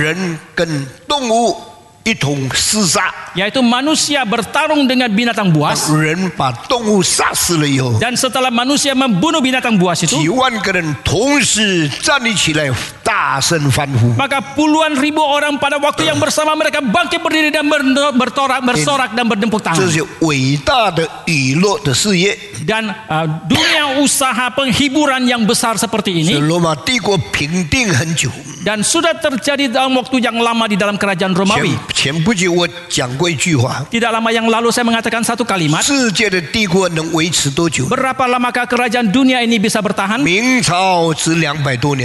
yaitu manusia bertarung dengan binatang buas. dan setelah manusia membunuh binatang buas itu maka puluhan ribu orang pada waktu yang bersama mereka bangkit berdiri dan bertorak bersorak dan berdempuk tangan. dan uh, dunia usaha penghiburan yang besar seperti ini dan sudah terjadi dalam waktu yang lama di dalam kerajaan Romawi. Tidak lama yang lalu saya mengatakan satu kalimat. Berapa lamakah kerajaan dunia ini bisa bertahan?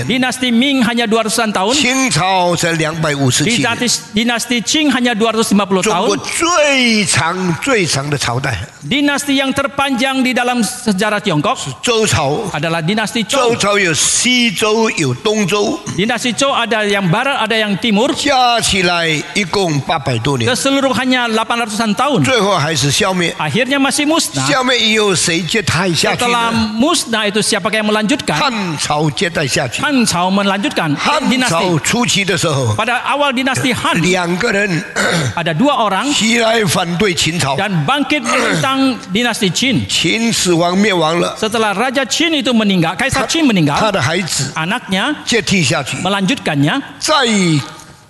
Dinasti Ming hanya 200-an tahun. Dinasti, dinasti Qing hanya 250 tahun. Dinasti yang terpanjang di dalam sejarah Tiongkok adalah dinasti Zhou. Dinasti Zhou ada yang barat, ada yang timur, 加起来一共八百多年， keseluruhannya 800-an tahun. 最后还是消灭。 Akhirnya masih musnah. 消灭以后，谁接代下去 Setelah 呢？ musnah itu siapa yang melanjutkan? 汉朝接代下去。 Han Cao melanjutkan 汉 dinasti. 朝初期的时候， Pada awal dinasti Han 两个人 ada dua orang 起来反对秦朝， dan bangkit menentang dinasti Qin. 秦始皇灭亡了， Setelah Raja Qin itu meninggal, Kaisar Qin 他 meninggal, 的孩子 anaknya 接替下去， melanjutkannya 再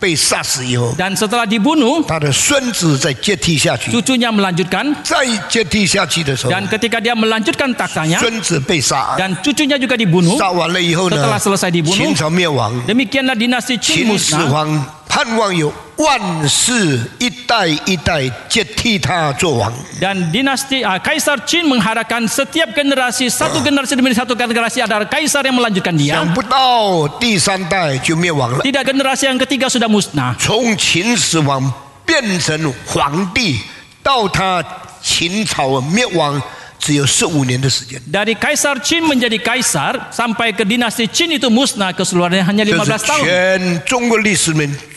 被杀死以后， dan setelah dibunuh, 他的孙子再接替下去， cucunya melanjutkan 再接替下去的时候， dan ketika dia melanjutkan taktanya 孙子被杀， dan cucunya juga dibunuh, 杀完了以后呢 Setelah selesai，dibunuh 秦朝灭亡， demikianlah dinasti Qin 秦始 musnah. 皇盼望有万世一代一代接替他做王。 Dan dinasti ah, Kaisar Qin mengharapkan setiap generasi satu generasi demi satu generasi ada kaisar yang melanjutkan dia. 想不到第三代就灭亡了， Tidak generasi yang ketiga sudah musnah. 从秦始皇变成皇帝，到他秦朝灭亡，只有十五年的时间。 Dari Kaisar Qin menjadi kaisar sampai ke dinasti Qin itu musnah keseluruhannya hanya 这 15 是 tahun.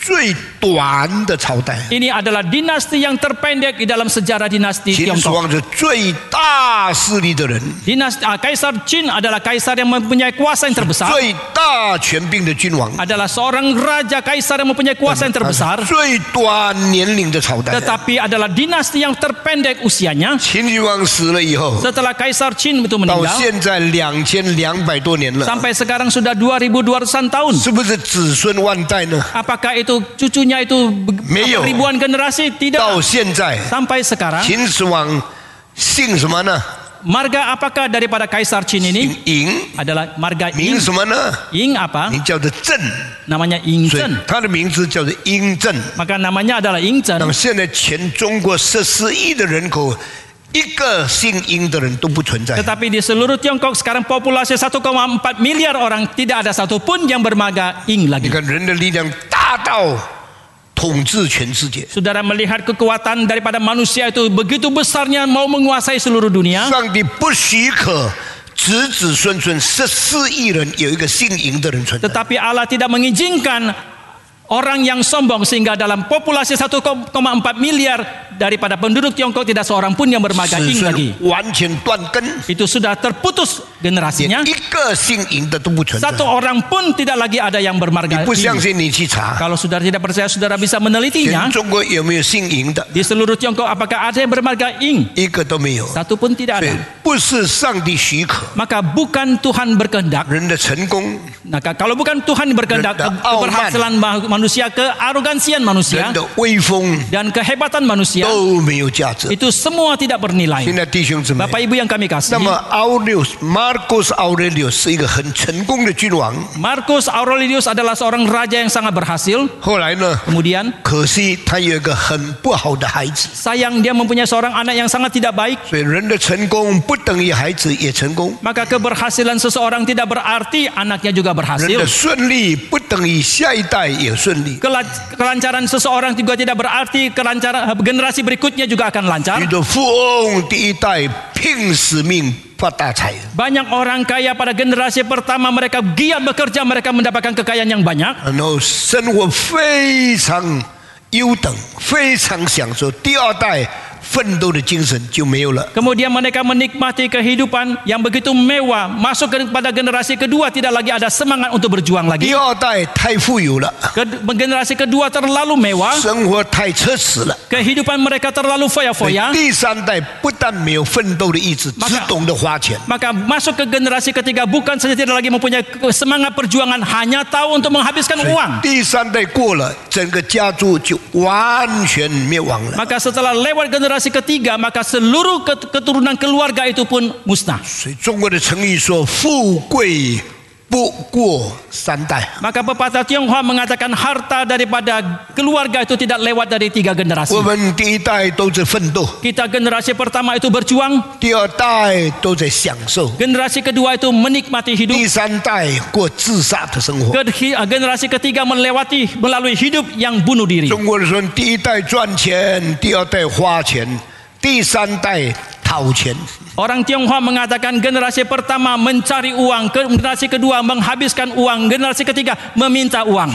全中国历史里面最短的朝代。 Ini adalah dinasti yang terpendek di dalam sejarah dinasti 秦始 Tiongkok. 皇是最大势力的人， Dinasti ah, Kaisar Qin adalah kaisar yang mempunyai kuasa yang terbesar. 最大权柄的君王， Adalah seorang raja kaisar yang mempunyai kuasa yang terbesar. 最短年龄的朝代。 Tetapi adalah dinasti yang terpendek usianya. 秦始皇死了以后， Setelah Kaisar Qin itu 到 meninggal 现在两千两百多年了， sampai sekarang sudah 2200-an tahun. 是不是子孙万代呢？ Apakah itu cucunya itu be- Meyo. ribuan generasi? 到 Tidak. 现在， Sampai sekarang 秦始皇姓什么呢？ marga apakah daripada Kaisar Qin 姓 ini 嬴， adalah marga 名 Ying. 什么呢？ Ying apa? 名叫做郑， Namanya Ying 所以 Zhen. 他的名字叫做嬴政。 Maka namanya adalah Ying 那么 Zhen. 现在全中国十四亿的人口， tetapi di seluruh Tiongkok sekarang populasi 1,4 miliar orang tidak ada satupun yang bermaga Ying lagi. Saudara melihat kekuatan daripada manusia itu begitu besarnya mau menguasai seluruh dunia. Tetapi Allah tidak mengizinkan orang yang sombong sehingga dalam populasi 1,4 miliar daripada penduduk Tiongkok tidak seorang pun yang bermagacing lagi. Itu sudah terputus generasinya. Satu orang pun tidak lagi ada yang bermagacing. Kalau saudara tidak percaya, saudara bisa menelitinya. Di seluruh Tiongkok apakah ada yang bermagacing? Satu pun tidak ada. Maka bukan Tuhan berkehendak. Maka kalau bukan Tuhan berkehendak keberhasilan manusia, kearogansian manusia dan kehebatan manusia itu semua tidak bernilai. Bapak Ibu yang kami kasih. Marcus Aurelius Marcus Aurelius adalah seorang raja yang sangat berhasil. Kemudian sayang dia mempunyai seorang anak yang sangat tidak baik. Maka keberhasilan seseorang tidak berarti anaknya juga berhasil. Kelancaran seseorang juga tidak berarti kelancaran eh, generasi generasi berikutnya juga akan lancar. Banyak orang kaya pada generasi pertama mereka giat bekerja, mereka mendapatkan kekayaan yang banyak. Hidup sangat No, 后生活非常优等，非常享受。第二代奋斗的精神就没有了。 Kemudian mereka menikmati kehidupan yang begitu mewah. Masuk kepada generasi kedua tidak lagi ada semangat untuk berjuang 第 lagi. 二代太富有了， Ke- generasi kedua terlalu mewah. 生活太奢侈了。 Kehidupan mereka terlalu 所以 foya-foya. 第三代不但没有奋斗的意志， Maka- 只懂得花钱。 Maka masuk ke generasi ketiga bukan saja tidak lagi mempunyai ke- semangat perjuangan, hanya tahu untuk menghabiskan uang. 第三代过了，整个家族就完全灭亡了。 Maka setelah lewat generasi ketiga, maka seluruh ket- keturunan keluarga itu pun musnah. 所以中国的成语说：“富贵不过三代。 Maka pepatah Tionghoa mengatakan harta daripada keluarga itu tidak lewat dari tiga generasi. 我们第一代都在奋斗， Kita generasi pertama itu berjuang, 第二代都在享受， generasi kedua itu menikmati hidup, 第三代过自杀的生活。 Ke- generasi ketiga melewati melalui hidup yang bunuh diri. 中国人说：第一代赚钱，第二代花钱，第三代讨钱。 Orang Tionghoa mengatakan generasi pertama mencari uang, generasi kedua menghabiskan uang, generasi ketiga meminta uang.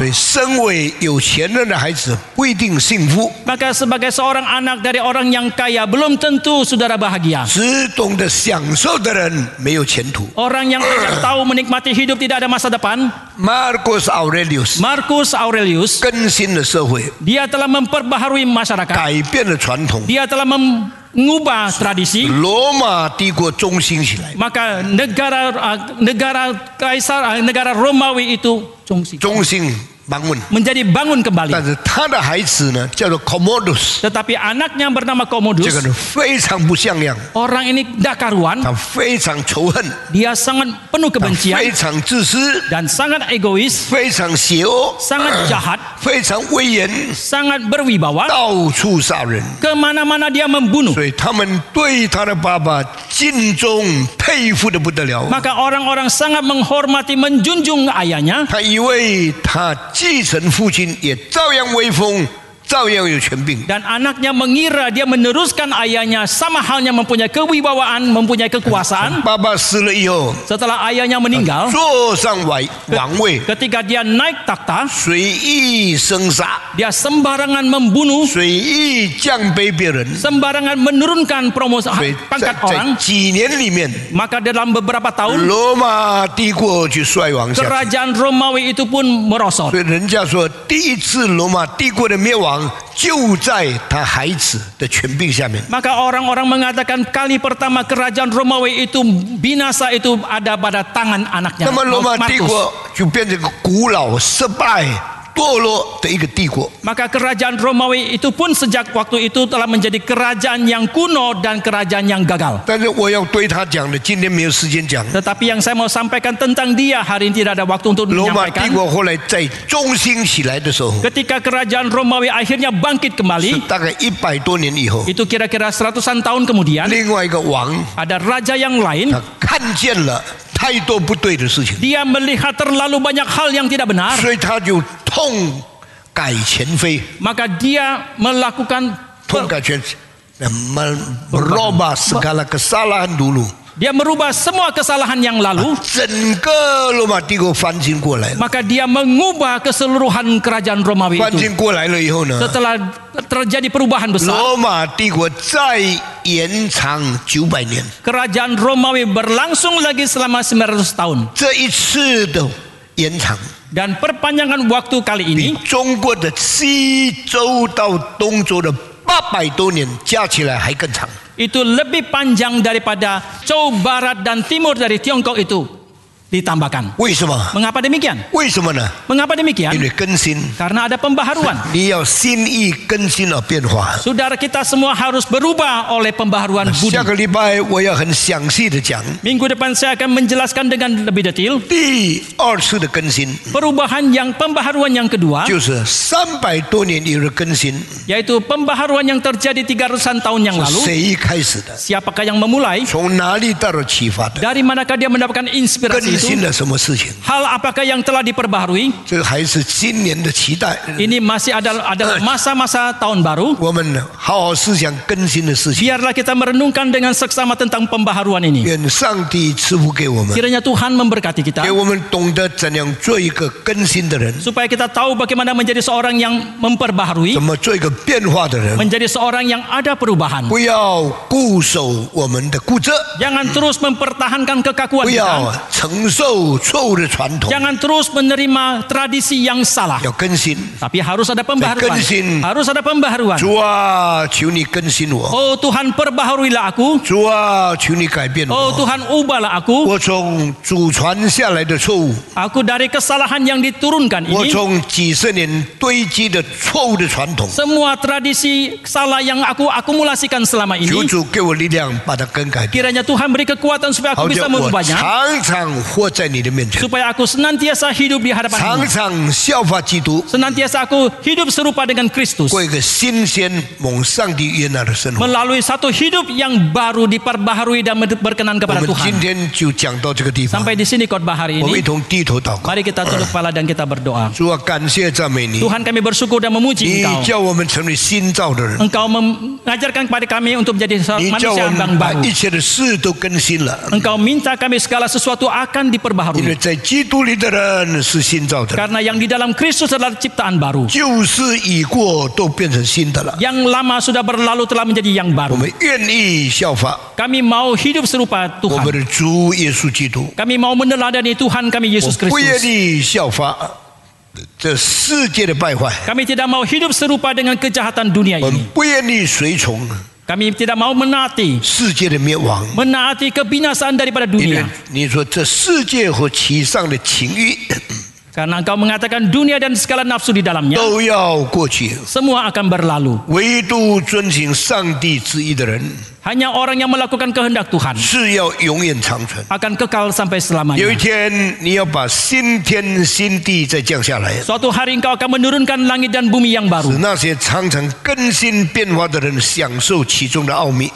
Maka sebagai seorang anak dari orang yang kaya belum tentu saudara bahagia. Orang yang tidak tahu menikmati hidup tidak ada masa depan. Marcus Aurelius. Marcus Aurelius. Dia telah memperbaharui masyarakat. Dia telah mem mengubah tradisi. 罗马帝国中兴起来。 Maka negara uh, negara kaisar uh, negara Romawi itu 中兴中兴 bangun， menjadi bangun 但 kembali. 是他的孩子呢，叫做 Commodus， Tetapi anaknya bernama 这 Commodus. 个人非常不像样， Orang ini tidak karuan. 他非常仇恨， Dia sangat penuh 他 kebencian 非常自私， dan sangat egois, 非常邪恶， sangat jahat, 非常威严， sangat berwibawa. 到处杀人。 Kemana-mana dia membunuh. 所以他们对他的爸爸敬重、佩服的不得了。 Maka orang-orang sangat menghormati, menjunjung ayahnya. 他以为他 继承父亲，也照样威风，照样有权柄。 Dan anaknya mengira dia meneruskan ayahnya sama halnya mempunyai kewibawaan, mempunyai kekuasaan. 爸爸死了以后， Setelah ayahnya meninggal, 坐上王王位， ketika dia naik takhta, 随意生杀， dia sembarangan membunuh, 随意降卑别人。 sembarangan menurunkan promosi 所以在 pangkat 在 orang. 几年里面， Maka dalam beberapa tahun 罗马帝国就衰亡下去。 kerajaan Romawi itu pun merosot. 所以人家说，第一次罗马帝国的灭亡 就在他孩子的权柄下面。 Maka orang-orang mengatakan kali pertama kerajaan Romawi itu binasa itu ada pada tangan anaknya. 那么罗马帝 Marcus. 国就变成一个古老、失败、堕落的一个帝国。 Maka kerajaan Romawi itu pun sejak waktu itu telah menjadi kerajaan yang kuno dan kerajaan yang gagal. Tetapi yang saya mau sampaikan tentang dia hari ini tidak ada waktu untuk menyampaikan. Ketika kerajaan Romawi akhirnya bangkit kembali, itu kira-kira seratusan tahun kemudian, ada raja yang lain. Dia melihat terlalu banyak hal yang tidak benar. Maka dia melakukan berubah nah, segala kesalahan dulu. dia merubah semua kesalahan yang lalu, 整个罗马帝国翻新过来了， maka dia mengubah keseluruhan kerajaan Romawi 翻 itu. 新过来了以后呢， Setelah terjadi perubahan besar, 罗马帝国再延长九百年。 kerajaan Romawi berlangsung lagi selama 900 tahun. 这一次的延长， Dan perpanjangan waktu kali 比 ini 中国的西周到东周的八百多年加起来还更长。 Itu lebih panjang daripada Zhou Barat dan Timur dari Tiongkok itu ditambahkan. Mengapa demikian? Mengapa demikian? Karena ada pembaharuan. Saudara kita semua harus berubah oleh pembaharuan budi. Minggu depan saya akan menjelaskan dengan lebih detail. Perubahan yang pembaharuan yang kedua. Yaitu pembaharuan yang terjadi 300-an tahun yang lalu. Siapakah yang memulai? Dari manakah dia mendapatkan inspirasi? Hal apakah yang telah diperbaharui? Ini masih ada ada masa-masa tahun baru. Biarlah kita merenungkan dengan seksama tentang pembaharuan ini. Kiranya Tuhan memberkati kita. Supaya kita tahu bagaimana menjadi seorang yang memperbaharui. Menjadi seorang yang ada perubahan. Jangan terus mempertahankan kekakuan kita. 承受错误的传统， Jangan terus menerima tradisi yang salah. 要更新。 Tapi harus ada pembaharuan.更新. Harus ada pembaharuan. 主啊，求你更新我。 Oh Tuhan perbaharuilah aku. 主啊，求你改变 Oh 我。 Tuhan ubahlah aku. 我从祖传下来的错误， Aku dari kesalahan yang diturunkan 我 ini. 从几十年堆积的错误的传统， Semua tradisi salah yang aku akumulasikan selama 求 ini. 主给我力量，把它更改掉， Kiranya Tuhan beri kekuatan supaya 好 aku bisa 叫我 mengubahnya. 常常 活在你的面前， Supaya aku senantiasa hidup di 常 hadapanmu. 常效法基督， Senantiasa aku hidup serupa dengan Kristus. 过一个新鲜蒙上帝悦纳的生活。 Melalui satu hidup yang baru diperbaharui dan berkenan 我 kepada 们今 Tuhan. 天就讲到这个地方， Sampai di sini khotbah hari 我们一 ini. 同低头祷告。 Mari kita tunduk kepala dan kita berdoa. 主啊，感谢赞美你， Tuhan kami bersyukur dan memuji 你 Engkau. 叫我们成为新造的人， Engkau mengajarkan kepada kami untuk menjadi 你叫 manusia 我 yang 们把 baru. 一切的事都更新了。 Engkau minta kami segala sesuatu akan akan diperbaharui. Karena yang di dalam Kristus adalah ciptaan baru. Yang lama sudah berlalu telah menjadi yang baru. Kami mau hidup serupa Tuhan. Kami mau meneladani Tuhan kami Yesus Kristus. Kami tidak mau hidup serupa dengan kejahatan dunia ini. 不愿意随从 Kami tidak mau menaati 世界的灭亡。 menaati kebinasaan daripada 因为 dunia. 你说这世界和其上的情欲 Karena engkau mengatakan dunia dan segala nafsu di dalamnya 都要过去， semua akan berlalu. 唯独遵行上帝旨意的人 Hanya orang yang melakukan kehendak Tuhan akan kekal sampai selamanya. Suatu hari engkau akan menurunkan langit dan bumi yang baru.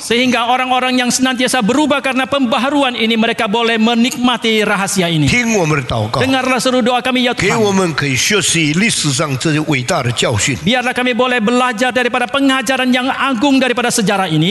Sehingga orang-orang yang senantiasa berubah karena pembaharuan ini mereka boleh menikmati rahasia ini. Dengarlah seru doa kami ya Tuhan. Biarlah kami boleh belajar daripada pengajaran yang agung daripada sejarah ini.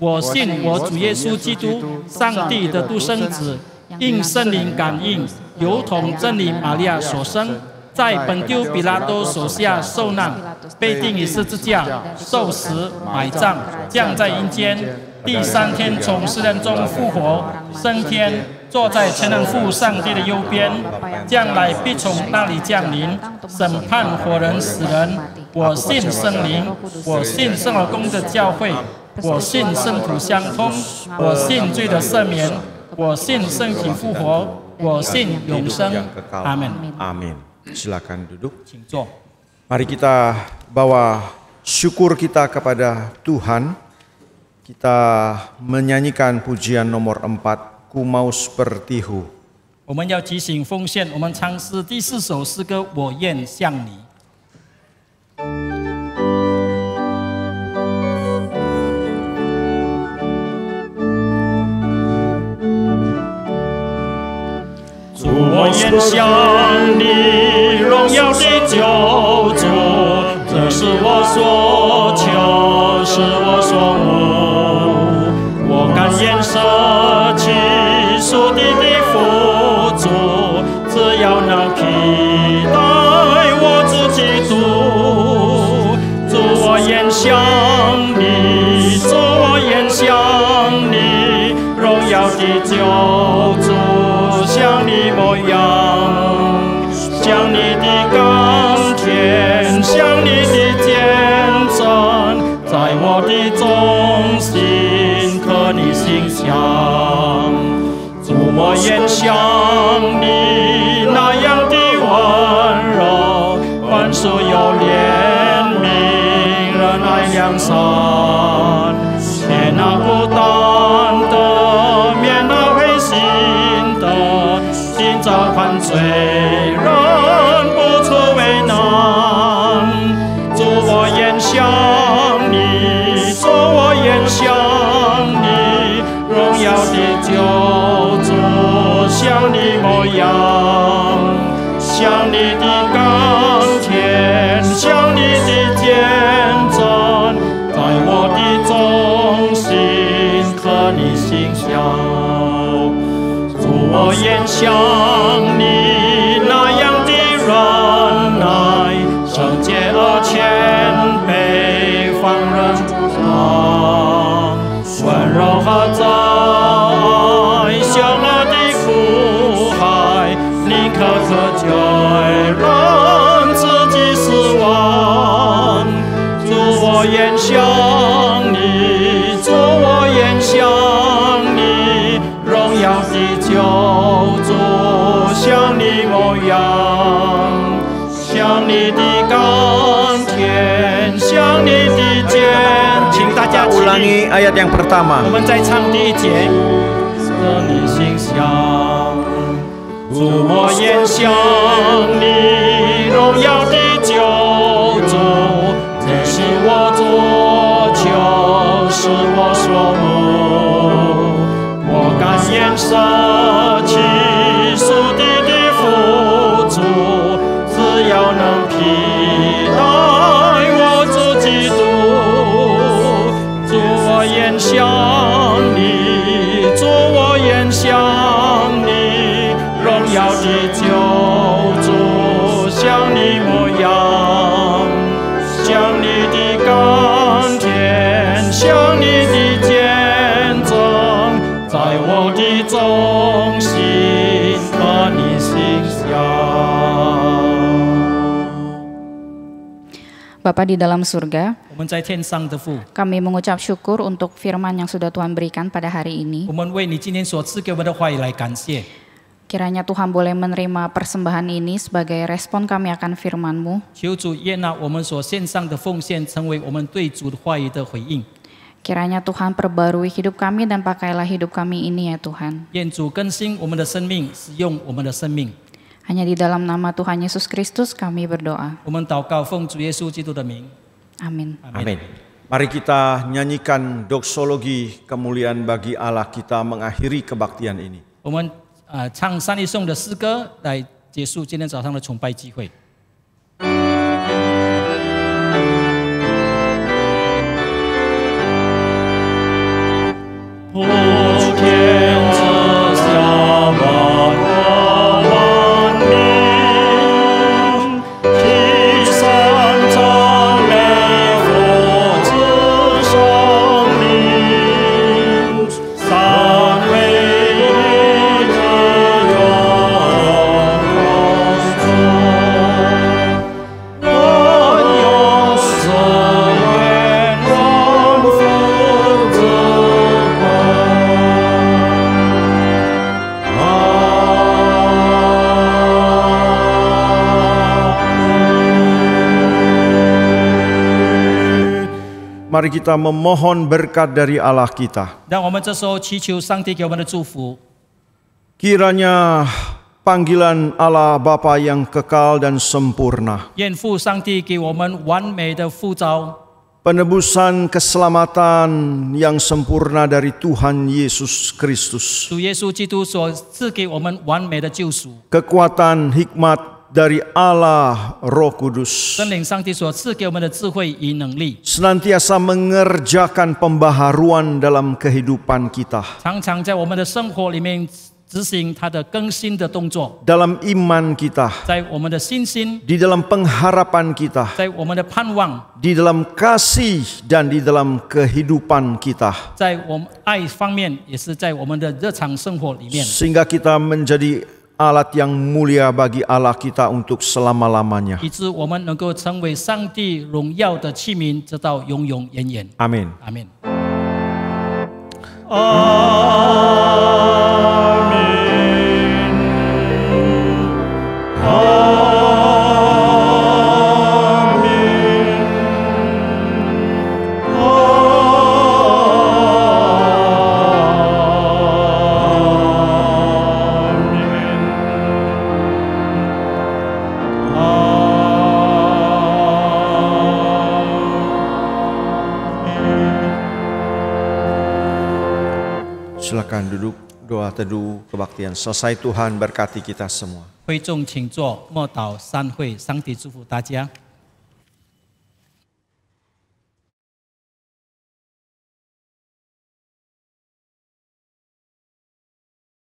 我信我主耶稣基督，上帝的独生子，应圣灵感应，由同真理玛利亚所生，在本丢比拉多手下受难，被钉于十字架，受死，埋葬，降在阴间，第三天从死人中复活，升天，坐在全能父上帝的右边，将来必从那里降临，审判活人死人。我信圣灵，我信圣老公的教会，我信圣土相通，我信罪的赦免，我信身体复活，我信永生。阿门。 Amin. Silakan duduk. 请坐。 Mari kita bawa syukur kita kepada Tuhan. Kita menyanyikan pujian nomor 4, Ku mau seperti Hu. 我们要提醒奉献，我们唱诗第四首诗歌《我愿像你》。 分享你荣耀的救主，这是我所求，是我所慕。我甘愿舍弃属地的富足，只要能替代我自己主。主，我愿向你，主，我愿向你荣耀的救。我们在唱第一节。Bapa di dalam surga, kami mengucap syukur untuk firman yang sudah Tuhan berikan pada hari ini. Kiranya Tuhan boleh menerima persembahan ini sebagai respon kami akan firman-Mu. Kiranya Tuhan perbarui hidup kami dan pakailah hidup kami ini ya Tuhan. Hanya di dalam nama Tuhan Yesus Kristus kami berdoa. Amin. Amin. Mari kita nyanyikan doksologi kemuliaan bagi Allah kita mengakhiri kebaktian ini. 我们呃唱三一颂的诗歌来结束今天早上的崇拜机会。mari kita memohon berkat dari Allah kita. Kiranya panggilan Allah Bapa yang kekal dan sempurna. Penebusan keselamatan yang sempurna dari Tuhan Yesus Kristus. Kekuatan, hikmat, dari Allah Roh Kudus. Senantiasa mengerjakan pembaharuan dalam kehidupan kita. Dalam iman kita, di dalam pengharapan kita, di dalam kasih dan di dalam kehidupan kita, sehingga kita menjadi alat yang mulia bagi Allah kita untuk selama-lamanya. Amin. Amin. Oh. Silakan duduk doa teduh kebaktian. Selesai Tuhan berkati kita semua. 会众请坐，默祷散会，上帝祝福大家。